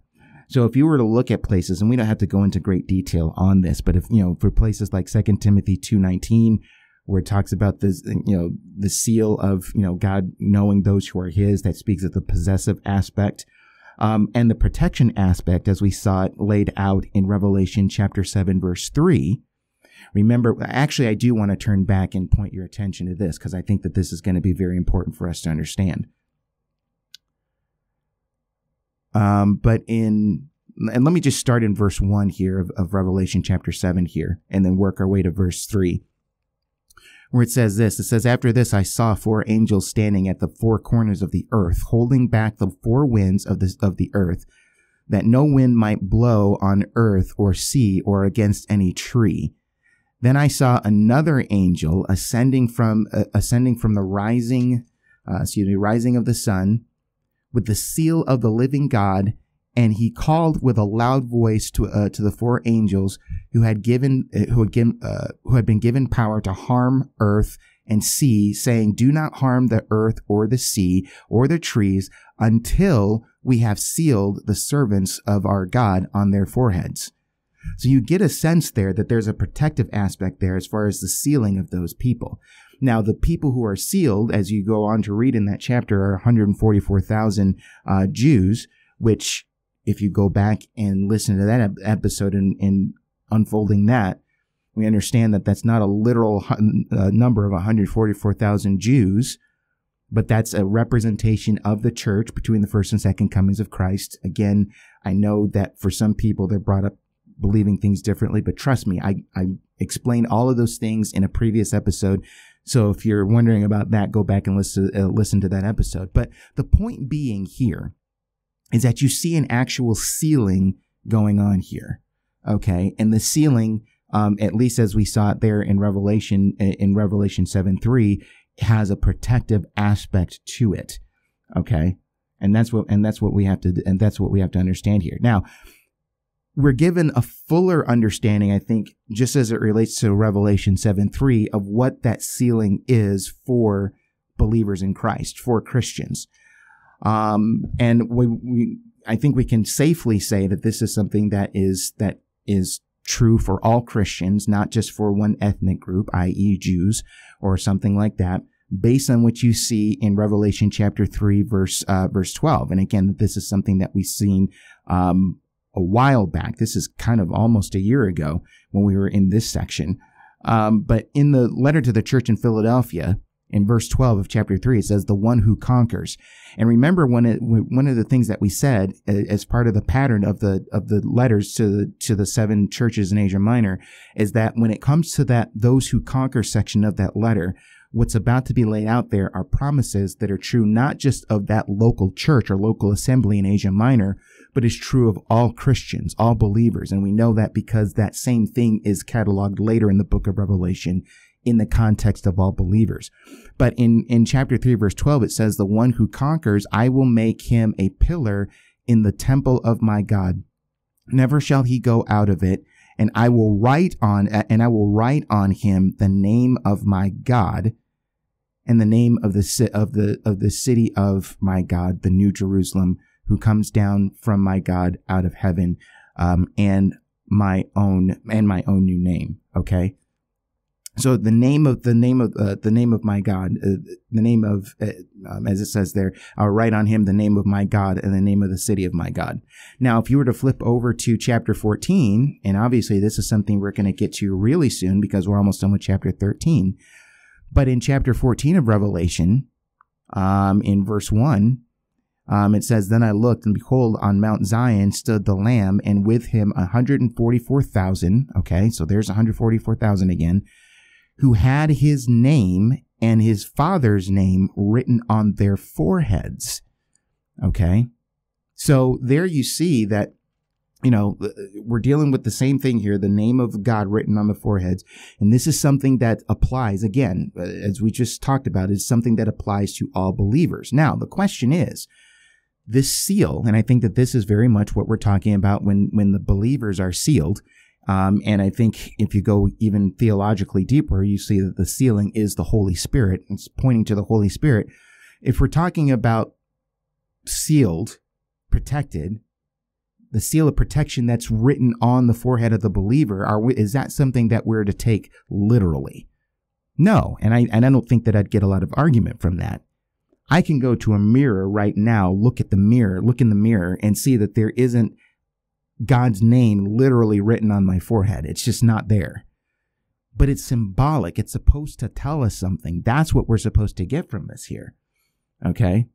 So if you were to look at places, and we don't have to go into great detail on this, but if you know for places like Second Timothy two nineteen, where it talks about this, you know, the seal of you know God knowing those who are His, that speaks of the possessive aspect. Um, and the protection aspect, as we saw it laid out in Revelation chapter 7, verse 3, Remember, actually, I do want to turn back and point your attention to this because I think that this is going to be very important for us to understand. Um, but in, and let me just start in verse 1 here of, of Revelation chapter 7 here, and then work our way to verse 3 where it says this. It says, After this I saw four angels standing at the four corners of the earth, holding back the four winds of the, of the earth, that no wind might blow on earth or sea or against any tree. Then I saw another angel ascending from uh, ascending from the rising, uh, excuse me, rising of the sun, with the seal of the living God, and he called with a loud voice to uh, to the four angels who had given uh, who had given uh, who had been given power to harm earth and sea, saying, "Do not harm the earth or the sea or the trees until we have sealed the servants of our God on their foreheads." So you get a sense there that there's a protective aspect there as far as the sealing of those people. Now, the people who are sealed, as you go on to read in that chapter, are 144,000 uh, Jews, which, if you go back and listen to that episode and, and unfolding that, we understand that that's not a literal uh, number of 144,000 Jews, but that's a representation of the church between the first and second comings of Christ. Again, I know that for some people, they're brought up believing things differently. But trust me, I, I explained all of those things in a previous episode. So if you're wondering about that, go back and listen, uh, listen to that episode. But the point being here is that you see an actual sealing going on here. Okay. And the sealing, um, at least as we saw it there in Revelation, in Revelation 7 3, has a protective aspect to it. Okay. And that's what, and that's what we have to, and that's what we have to understand here. Now, we're given a fuller understanding, I think, just as it relates to Revelation 7 3 of what that sealing is for believers in Christ, for Christians. Um, and we, we, I think we can safely say that this is something that is, that is true for all Christians, not just for one ethnic group, i.e. Jews or something like that, based on what you see in Revelation chapter 3 verse, uh, verse 12. And again, this is something that we've seen, um, a while back. This is kind of almost a year ago when we were in this section. Um, but in the letter to the church in Philadelphia, in verse 12 of chapter 3 it says the one who conquers and remember when it one of the things that we said as part of the pattern of the of the letters to the to the seven churches in asia minor is that when it comes to that those who conquer section of that letter what's about to be laid out there are promises that are true not just of that local church or local assembly in asia minor but is true of all Christians, all believers. And we know that because that same thing is cataloged later in the book of Revelation in the context of all believers. But in, in chapter 3, verse 12, it says, The one who conquers, I will make him a pillar in the temple of my God. Never shall he go out of it. And I will write on, and I will write on him the name of my God and the name of the, of the, of the city of my God, the New Jerusalem, who comes down from my God out of heaven, um, and my own and my own new name. Okay. So the name of the name of uh, the name of my God, uh, the name of uh, um, as it says there, I'll write on him the name of my God and the name of the city of my God. Now, if you were to flip over to chapter 14, and obviously this is something we're going to get to really soon because we're almost done with chapter 13. But in chapter 14 of Revelation, um, in verse 1, um, it says, Then I looked, and behold, on Mount Zion stood the Lamb, and with him 144,000. Okay, so there's 144,000 again, who had his name and his father's name written on their foreheads. Okay. So there you see that, you know, we're dealing with the same thing here, the name of God written on the foreheads. And this is something that applies, again, as we just talked about, is something that applies to all believers. Now, the question is, this seal, and I think that this is very much what we're talking about when, when the believers are sealed. Um, and I think if you go even theologically deeper, you see that the sealing is the Holy Spirit. It's pointing to the Holy Spirit. If we're talking about sealed, protected, the seal of protection that's written on the forehead of the believer, are we, is that something that we're to take literally? No, and I and I don't think that I'd get a lot of argument from that. I can go to a mirror right now, look at the mirror, look in the mirror, and see that there isn't God's name literally written on my forehead. It's just not there. But it's symbolic. It's supposed to tell us something. That's what we're supposed to get from this here. Okay?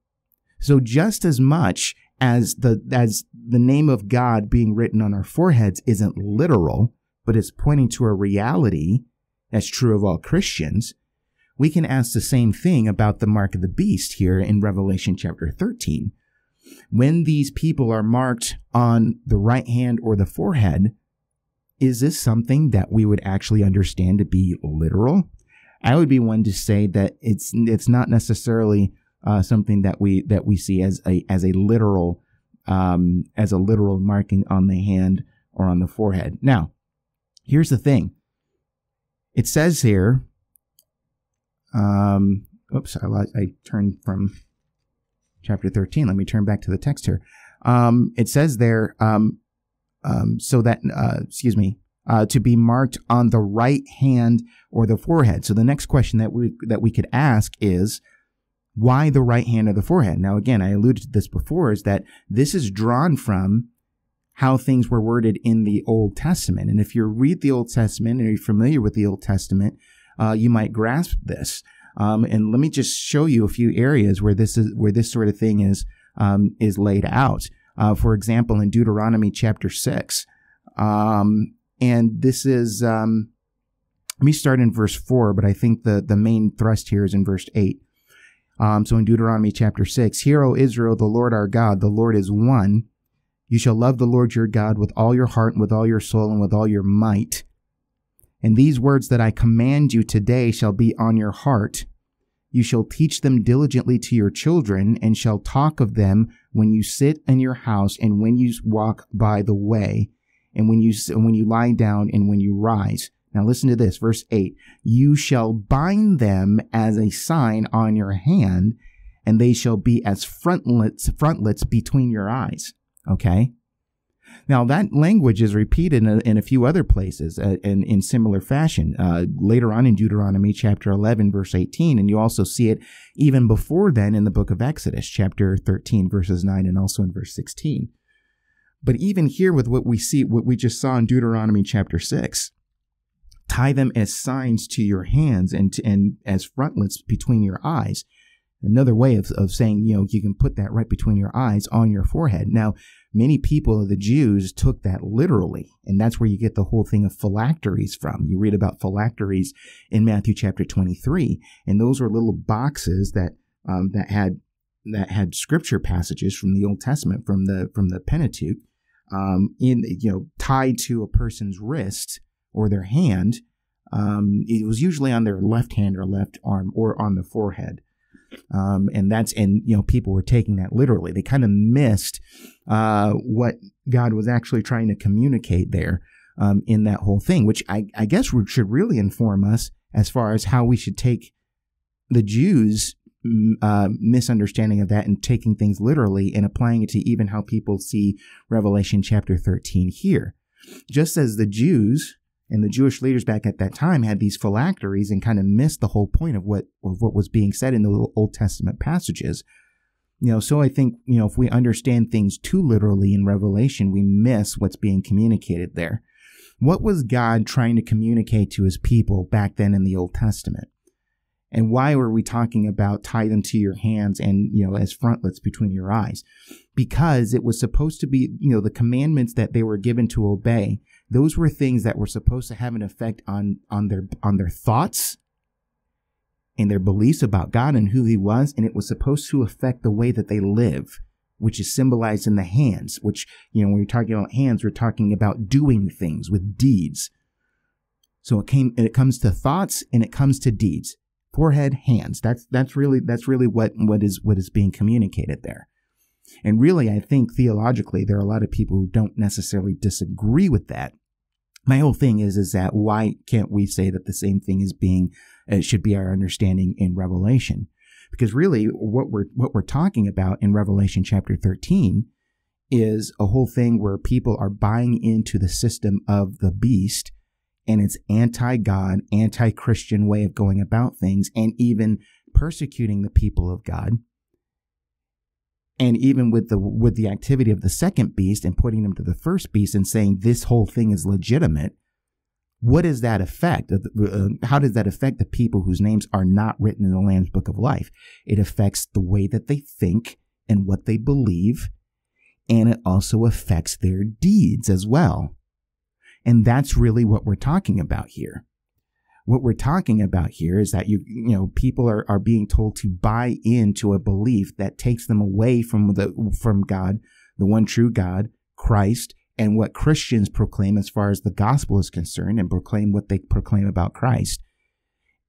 So just as much as the as the name of God being written on our foreheads isn't literal, but it's pointing to a reality that's true of all Christians, we can ask the same thing about the mark of the beast here in Revelation chapter 13. When these people are marked on the right hand or the forehead, is this something that we would actually understand to be literal? I would be one to say that it's it's not necessarily uh, something that we that we see as a as a literal um, as a literal marking on the hand or on the forehead. Now, here's the thing. It says here. Um, oops, I, I turned from chapter 13. Let me turn back to the text here. Um, it says there, um, um, so that, uh, excuse me, uh, to be marked on the right hand or the forehead. So the next question that we that we could ask is, why the right hand or the forehead? Now, again, I alluded to this before, is that this is drawn from how things were worded in the Old Testament. And if you read the Old Testament and you're familiar with the Old Testament, uh, you might grasp this. Um, and let me just show you a few areas where this is where this sort of thing is um, is laid out. Uh, for example, in Deuteronomy chapter six, um, and this is um, let me start in verse four, but I think the the main thrust here is in verse eight. Um, so in Deuteronomy chapter 6, Hear, O Israel, the Lord our God, the Lord is one. You shall love the Lord your God with all your heart and with all your soul and with all your might. And these words that I command you today shall be on your heart. You shall teach them diligently to your children and shall talk of them when you sit in your house and when you walk by the way and when you, when you lie down and when you rise now listen to this, verse 8. You shall bind them as a sign on your hand, and they shall be as frontlets, frontlets between your eyes. Okay? Now that language is repeated in a, in a few other places uh, in, in similar fashion. Uh, later on in Deuteronomy chapter 11 verse 18, and you also see it even before then in the book of Exodus chapter 13 verses 9 and also in verse 16. But even here with what we see, what we just saw in Deuteronomy chapter 6, tie them as signs to your hands and to, and as frontlets between your eyes. Another way of, of saying, you know, you can put that right between your eyes on your forehead. Now, many people, of the Jews, took that literally, and that's where you get the whole thing of phylacteries from. You read about phylacteries in Matthew chapter 23, and those were little boxes that um, that had that had scripture passages from the Old Testament, from the from the Pentateuch, um, in you know tied to a person's wrist or their hand. Um, it was usually on their left hand or left arm or on the forehead. Um, and that's and you know people were taking that literally. They kind of missed uh, what God was actually trying to communicate there um, in that whole thing, which I, I guess should really inform us as far as how we should take the Jews' uh, misunderstanding of that and taking things literally and applying it to even how people see Revelation chapter 13 here. Just as the Jews and the Jewish leaders back at that time had these phylacteries and kind of missed the whole point of what of what was being said in the Old Testament passages. You know, so I think, you know, if we understand things too literally in Revelation, we miss what's being communicated there. What was God trying to communicate to his people back then in the Old Testament? And why were we talking about tie them to your hands and, you know, as frontlets between your eyes? Because it was supposed to be, you know, the commandments that they were given to obey those were things that were supposed to have an effect on on their on their thoughts and their beliefs about God and who he was and it was supposed to affect the way that they live which is symbolized in the hands which you know when we're talking about hands we're talking about doing things with deeds. So it came it comes to thoughts and it comes to deeds. Forehead hands. That's that's really that's really what what is what is being communicated there. And really, I think theologically, there are a lot of people who don't necessarily disagree with that. My whole thing is, is that why can't we say that the same thing is being, uh, should be our understanding in Revelation? Because really, what we're, what we're talking about in Revelation chapter 13 is a whole thing where people are buying into the system of the beast and its anti-God, anti-Christian way of going about things and even persecuting the people of God and even with the with the activity of the second beast and putting them to the first beast and saying this whole thing is legitimate what does that affect? Uh, how does that affect the people whose names are not written in the lamb's book of life? It affects the way that they think and what they believe and it also affects their deeds as well. And that's really what we're talking about here what we're talking about here is that you you know people are, are being told to buy into a belief that takes them away from the from God, the one true God, Christ, and what Christians proclaim as far as the gospel is concerned and proclaim what they proclaim about Christ.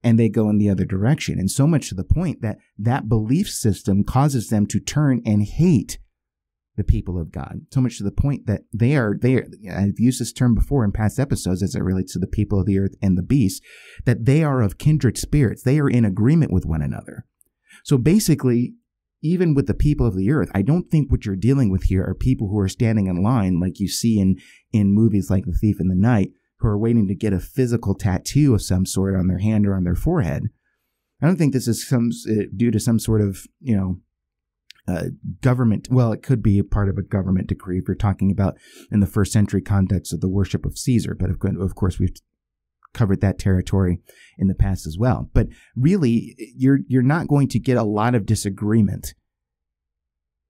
And they go in the other direction. And so much to the point that that belief system causes them to turn and hate the people of God. So much to the point that they are, they are, I've used this term before in past episodes as it relates to the people of the earth and the beast, that they are of kindred spirits. They are in agreement with one another. So basically, even with the people of the earth, I don't think what you're dealing with here are people who are standing in line like you see in, in movies like The Thief in the Night, who are waiting to get a physical tattoo of some sort on their hand or on their forehead. I don't think this is some uh, due to some sort of, you know, uh, government. Well, it could be a part of a government decree if you're talking about in the first century context of the worship of Caesar. But of, of course, we've covered that territory in the past as well. But really, you're you're not going to get a lot of disagreement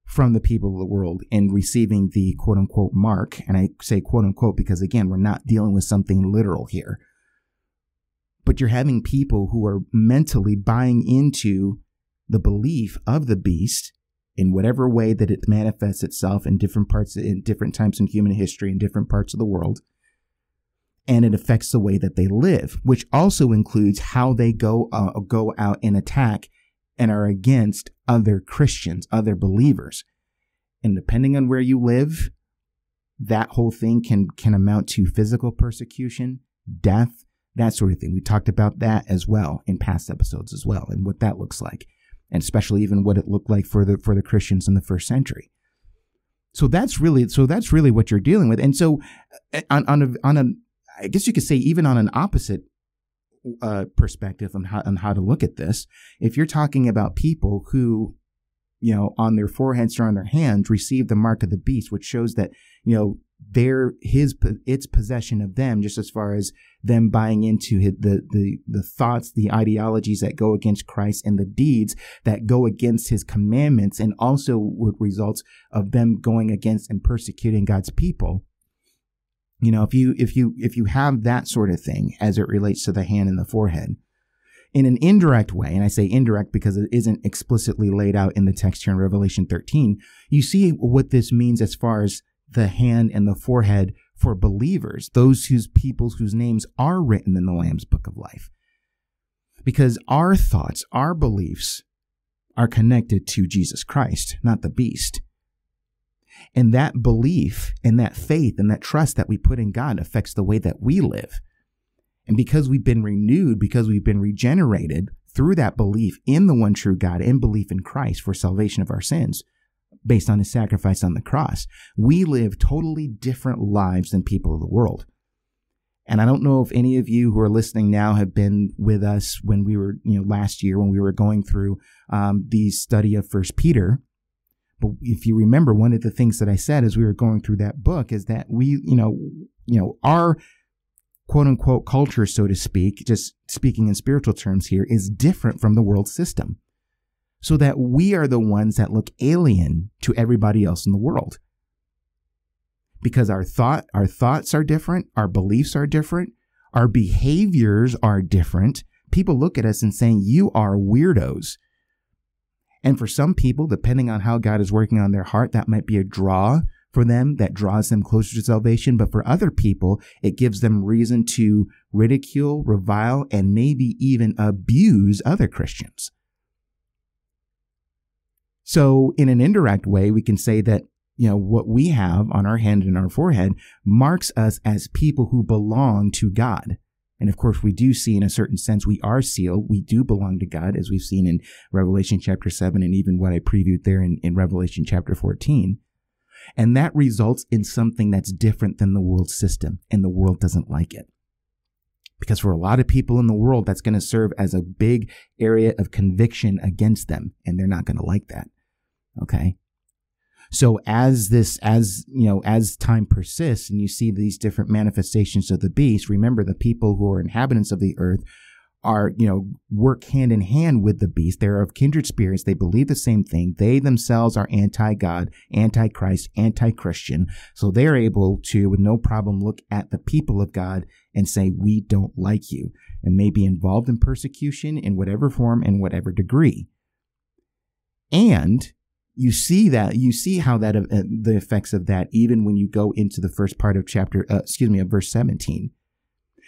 from the people of the world in receiving the quote unquote mark. And I say quote unquote because again, we're not dealing with something literal here. But you're having people who are mentally buying into the belief of the beast in whatever way that it manifests itself in different parts, in different times in human history, in different parts of the world. And it affects the way that they live, which also includes how they go, uh, go out and attack and are against other Christians, other believers. And depending on where you live, that whole thing can, can amount to physical persecution, death, that sort of thing. We talked about that as well in past episodes as well and what that looks like and especially even what it looked like for the for the Christians in the first century. So that's really so that's really what you're dealing with. And so uh, on on a, on a I guess you could say even on an opposite uh, perspective on how on how to look at this, if you're talking about people who you know on their foreheads or on their hands receive the mark of the beast, which shows that you know their his its possession of them just as far as them buying into the the the thoughts the ideologies that go against Christ and the deeds that go against his commandments and also what results of them going against and persecuting God's people. You know if you if you if you have that sort of thing as it relates to the hand and the forehead in an indirect way, and I say indirect because it isn't explicitly laid out in the text here in Revelation 13, you see what this means as far as the hand and the forehead for believers, those whose peoples whose names are written in the Lamb's book of life. Because our thoughts, our beliefs are connected to Jesus Christ, not the beast. And that belief and that faith and that trust that we put in God affects the way that we live. And because we've been renewed, because we've been regenerated through that belief in the one true God and belief in Christ for salvation of our sins, based on his sacrifice on the cross. We live totally different lives than people of the world. And I don't know if any of you who are listening now have been with us when we were, you know, last year when we were going through um, the study of First Peter. But if you remember, one of the things that I said as we were going through that book is that we, you know, you know, our quote unquote culture, so to speak, just speaking in spiritual terms here, is different from the world system so that we are the ones that look alien to everybody else in the world. because our thought our thoughts are different, our beliefs are different, our behaviors are different. People look at us and saying, "You are weirdos." And for some people, depending on how God is working on their heart, that might be a draw for them that draws them closer to salvation. But for other people, it gives them reason to ridicule, revile, and maybe even abuse other Christians. So in an indirect way, we can say that, you know, what we have on our hand and our forehead marks us as people who belong to God. And of course, we do see in a certain sense, we are sealed. We do belong to God, as we've seen in Revelation chapter 7 and even what I previewed there in, in Revelation chapter 14. And that results in something that's different than the world system, and the world doesn't like it. Because for a lot of people in the world, that's going to serve as a big area of conviction against them, and they're not going to like that. Okay. So as this, as, you know, as time persists and you see these different manifestations of the beast, remember the people who are inhabitants of the earth are, you know, work hand in hand with the beast. They're of kindred spirits. They believe the same thing. They themselves are anti-God, anti-Christ, anti-Christian. So they're able to, with no problem, look at the people of God and say, we don't like you and may be involved in persecution in whatever form and whatever degree. And you see that you see how that uh, the effects of that even when you go into the first part of chapter uh, excuse me of verse 17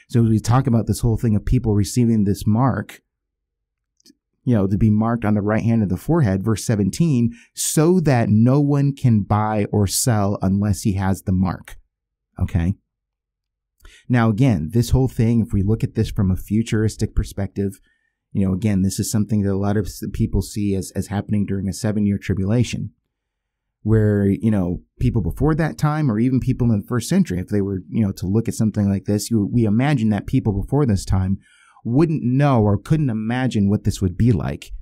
so we talk about this whole thing of people receiving this mark you know to be marked on the right hand of the forehead. Verse 17 so that no one can buy or sell unless he has the mark. Okay? Now again this whole thing if we look at this from a futuristic perspective you know, again, this is something that a lot of people see as, as happening during a seven year tribulation, where, you know, people before that time or even people in the first century, if they were, you know, to look at something like this, you, we imagine that people before this time wouldn't know or couldn't imagine what this would be like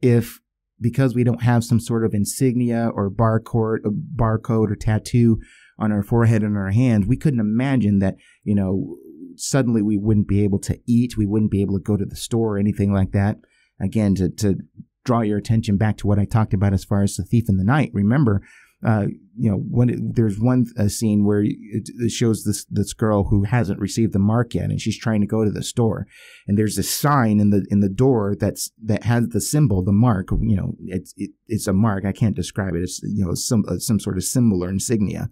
if because we don't have some sort of insignia or barcode, uh, barcode or tattoo on our forehead and our hands, we couldn't imagine that, you know, suddenly we wouldn't be able to eat, we wouldn't be able to go to the store or anything like that. Again, to, to draw your attention back to what I talked about as far as the thief in the night. Remember, uh, you know, when it, there's one scene where it, it, shows this this girl who hasn't received the mark yet, and she's trying to go to the store, and there's a sign in the in the door that's that has the symbol, the mark. You know, it's it, it's a mark. I can't describe it. It's you know some uh, some sort of symbol or insignia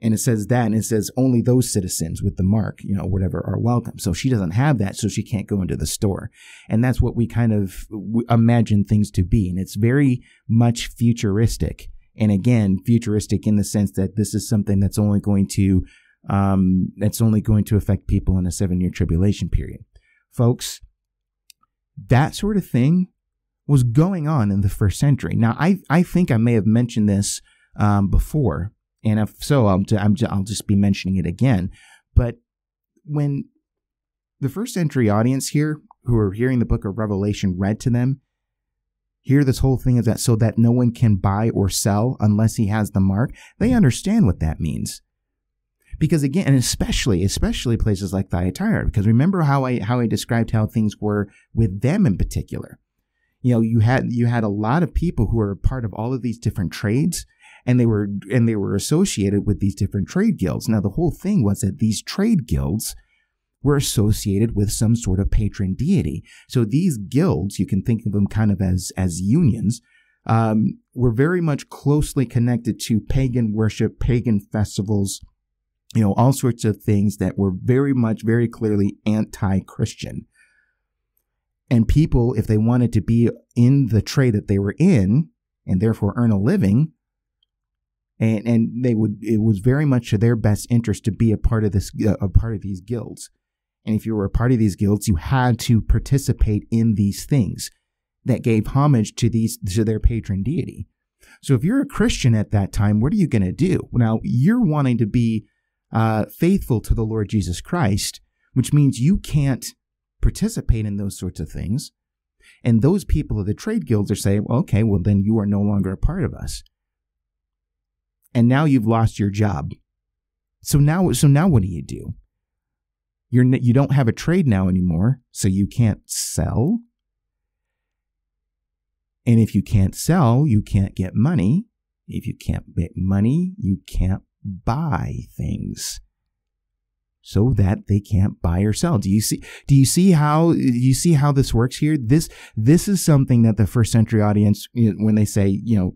and it says that and it says only those citizens with the mark you know whatever are welcome. So she doesn't have that so she can't go into the store. And that's what we kind of imagine things to be. And it's very much futuristic. And again futuristic in the sense that this is something that's only going to um, that's only going to affect people in a seven year tribulation period. Folks that sort of thing was going on in the first century. Now i i think i may have mentioned this um, before and if so, I'll, I'm, I'll just be mentioning it again. But when the first century audience here, who are hearing the book of Revelation read to them, hear this whole thing is that so that no one can buy or sell unless he has the mark, they understand what that means. Because again, and especially, especially places like Thyatira, because remember how I how I described how things were with them in particular. You know, you had you had a lot of people who were part of all of these different trades and they were and they were associated with these different trade guilds. Now the whole thing was that these trade guilds were associated with some sort of patron deity. So these guilds, you can think of them kind of as as unions, um, were very much closely connected to pagan worship, pagan festivals, you know, all sorts of things that were very much, very clearly anti-Christian. And people, if they wanted to be in the trade that they were in, and therefore earn a living, and and they would it was very much to their best interest to be a part of this uh, a part of these guilds. And if you were a part of these guilds you had to participate in these things that gave homage to these to their patron deity. So if you're a christian at that time what are you going to do? Now you're wanting to be uh, faithful to the lord jesus christ which means you can't participate in those sorts of things. And those people of the trade guilds are saying well, okay well then you are no longer a part of us and now you've lost your job. So now, so now what do you do? You're you don't have a trade now anymore, so you can't sell. And if you can't sell, you can't get money. If you can't get money, you can't buy things so that they can't buy or sell. Do you see do you see how you see how this works here? This this is something that the first century audience when they say, you know,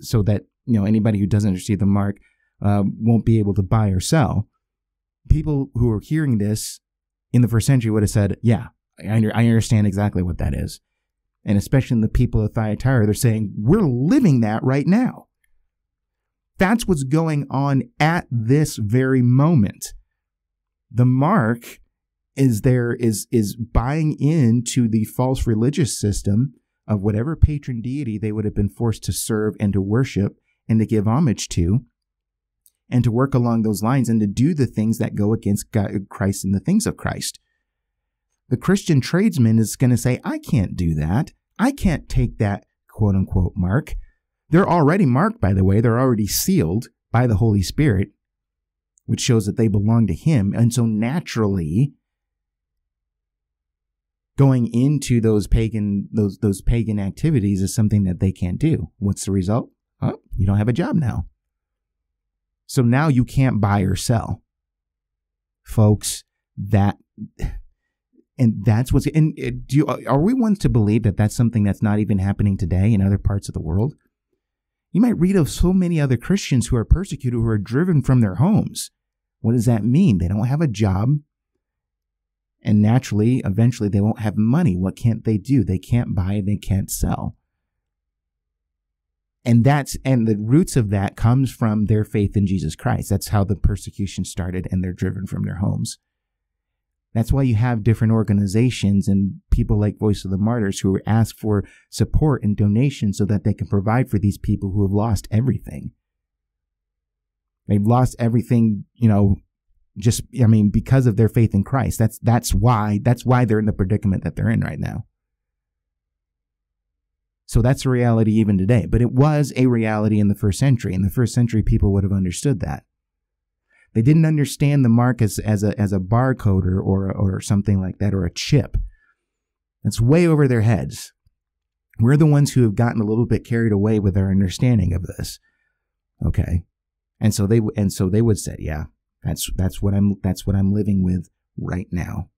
so that, you know, anybody who doesn't receive the mark uh, won't be able to buy or sell. People who are hearing this in the first century would have said, "Yeah, I, I understand exactly what that is." And especially the people of Thyatira, they're saying, "We're living that right now." That's what's going on at this very moment the mark is there is is buying into the false religious system of whatever patron deity they would have been forced to serve and to worship and to give homage to and to work along those lines and to do the things that go against God, Christ and the things of Christ. The Christian tradesman is going to say, I can't do that. I can't take that quote unquote mark. They're already marked, by the way. They're already sealed by the Holy Spirit which shows that they belong to him. And so naturally, going into those pagan those those pagan activities is something that they can't do. What's the result? Oh, you don't have a job now. So now you can't buy or sell. Folks, that and that's what's and uh, do you, are we ones to believe that that's something that's not even happening today in other parts of the world? You might read of so many other Christians who are persecuted, who are driven from their homes. What does that mean? They don't have a job. And naturally, eventually, they won't have money. What can't they do? They can't buy, they can't sell. And that's, and the roots of that comes from their faith in Jesus Christ. That's how the persecution started, and they're driven from their homes. That's why you have different organizations and people like Voice of the Martyrs who ask for support and donations so that they can provide for these people who have lost everything. They've lost everything, you know, just I mean because of their faith in Christ. That's that's why that's why they're in the predicament that they're in right now. So that's a reality even today, but it was a reality in the first century. In the first century people would have understood that. They didn't understand the mark as, as a as a barcode or, or or something like that or a chip. That's way over their heads. We're the ones who have gotten a little bit carried away with our understanding of this. Okay. And so they and so they would say, yeah, that's that's what I'm that's what I'm living with right now.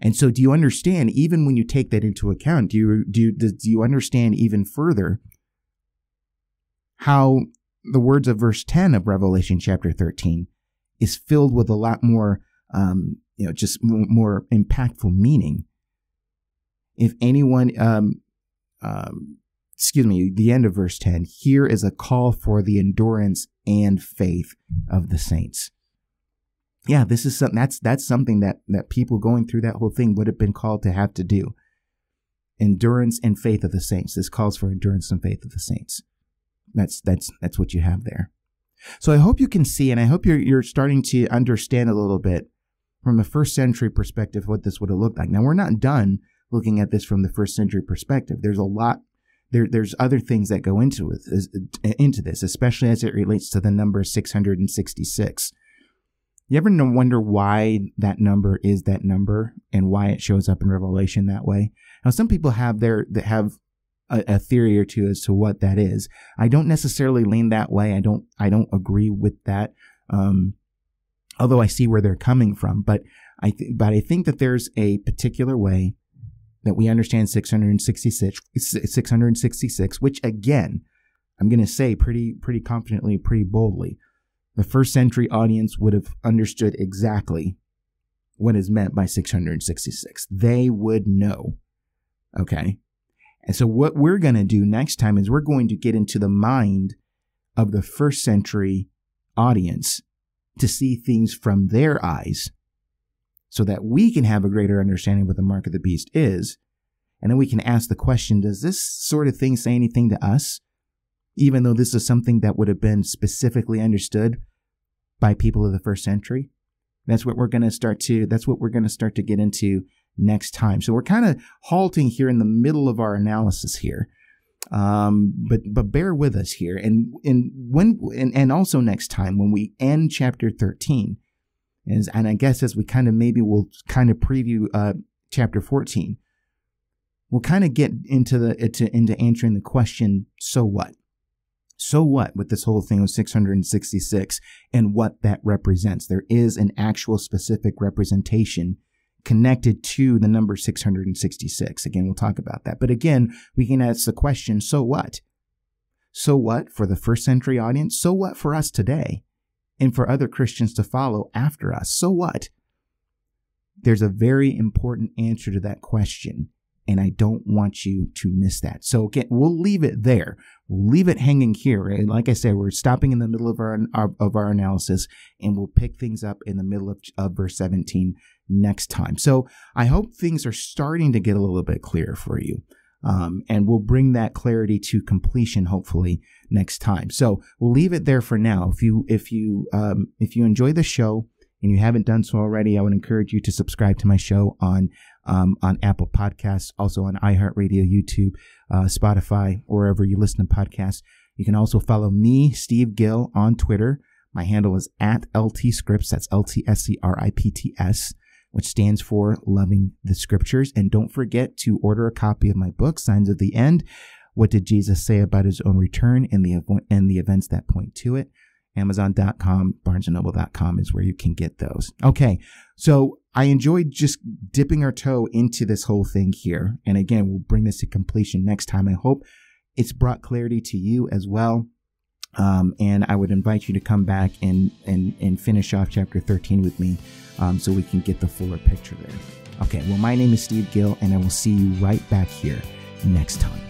And so do you understand even when you take that into account, do you do do you understand even further how the words of verse 10 of Revelation chapter 13 is filled with a lot more, um, you know, just more impactful meaning. If anyone, um, um, excuse me, the end of verse 10, here is a call for the endurance and faith of the saints. Yeah, this is something that's that's something that that people going through that whole thing would have been called to have to do. Endurance and faith of the saints. This calls for endurance and faith of the saints. That's that's that's what you have there. So I hope you can see, and I hope you're you're starting to understand a little bit from a first century perspective what this would have looked like. Now we're not done looking at this from the first century perspective. There's a lot there there's other things that go into it into this, especially as it relates to the number 666. You ever wonder why that number is that number and why it shows up in Revelation that way? Now, some people have their that have a, a, theory or two as to what that is. I don't necessarily lean that way. I don't I don't agree with that. Um, although I see where they're coming from, but I th- but I think that there's a particular way that we understand 666 666 which again I'm going to say pretty pretty confidently pretty boldly the first century audience would have understood exactly what is meant by 666 they would know okay and so what we're going to do next time is we're going to get into the mind of the first century audience to see things from their eyes so that we can have a greater understanding of what the mark of the beast is. And then we can ask the question, does this sort of thing say anything to us? Even though this is something that would have been specifically understood by people of the first century. That's what we're going to start to, that's what we're going to start to get into next time. So we're kind of halting here in the middle of our analysis here. Um, but but bear with us here, and and when and, and also next time when we end chapter thirteen, is and I guess as we kind of maybe we'll kind of preview uh, chapter fourteen, we'll kind of get into the into into answering the question, so what? So what with this whole thing of 666 and what that represents? There is an actual specific representation connected to the number 666. Again, we'll talk about that. But again, we can ask the question, so what? So what for the first century audience? So what for us today? And for other Christians to follow after us? So what? There's a very important answer to that question and I don't want you to miss that. So again, we'll leave it there. We'll leave it hanging here. Right? Like I said, we're stopping in the middle of our, our, of our analysis, and we'll pick things up in the middle of, of verse 17 next time. So I hope things are starting to get a little bit clearer for you. Um, and we'll bring that clarity to completion hopefully next time. So we'll leave it there for now. If you if you um, if you enjoy the show and you haven't done so already, I would encourage you to subscribe to my show on um, on Apple Podcasts, also on iHeartRadio, YouTube, uh, Spotify, wherever you listen to podcasts. You can also follow me, Steve Gill, on Twitter. My handle is at LT Scripts. That's L T S C R I P T S, which stands for Loving the Scriptures. And don't forget to order a copy of my book, Signs of the End. What did Jesus say about his own return and the, and the events that point to it? Amazon.com, BarnesandNoble.com is where you can get those. Okay, so I enjoyed just dipping our toe into this whole thing here. And again, we'll bring this to completion next time. I hope it's brought clarity to you as well. Um, and I would invite you to come back and, and, and finish off chapter 13 with me um, so we can get the fuller picture there. Okay, well, my name is Steve Gill, and I will see you right back here next time.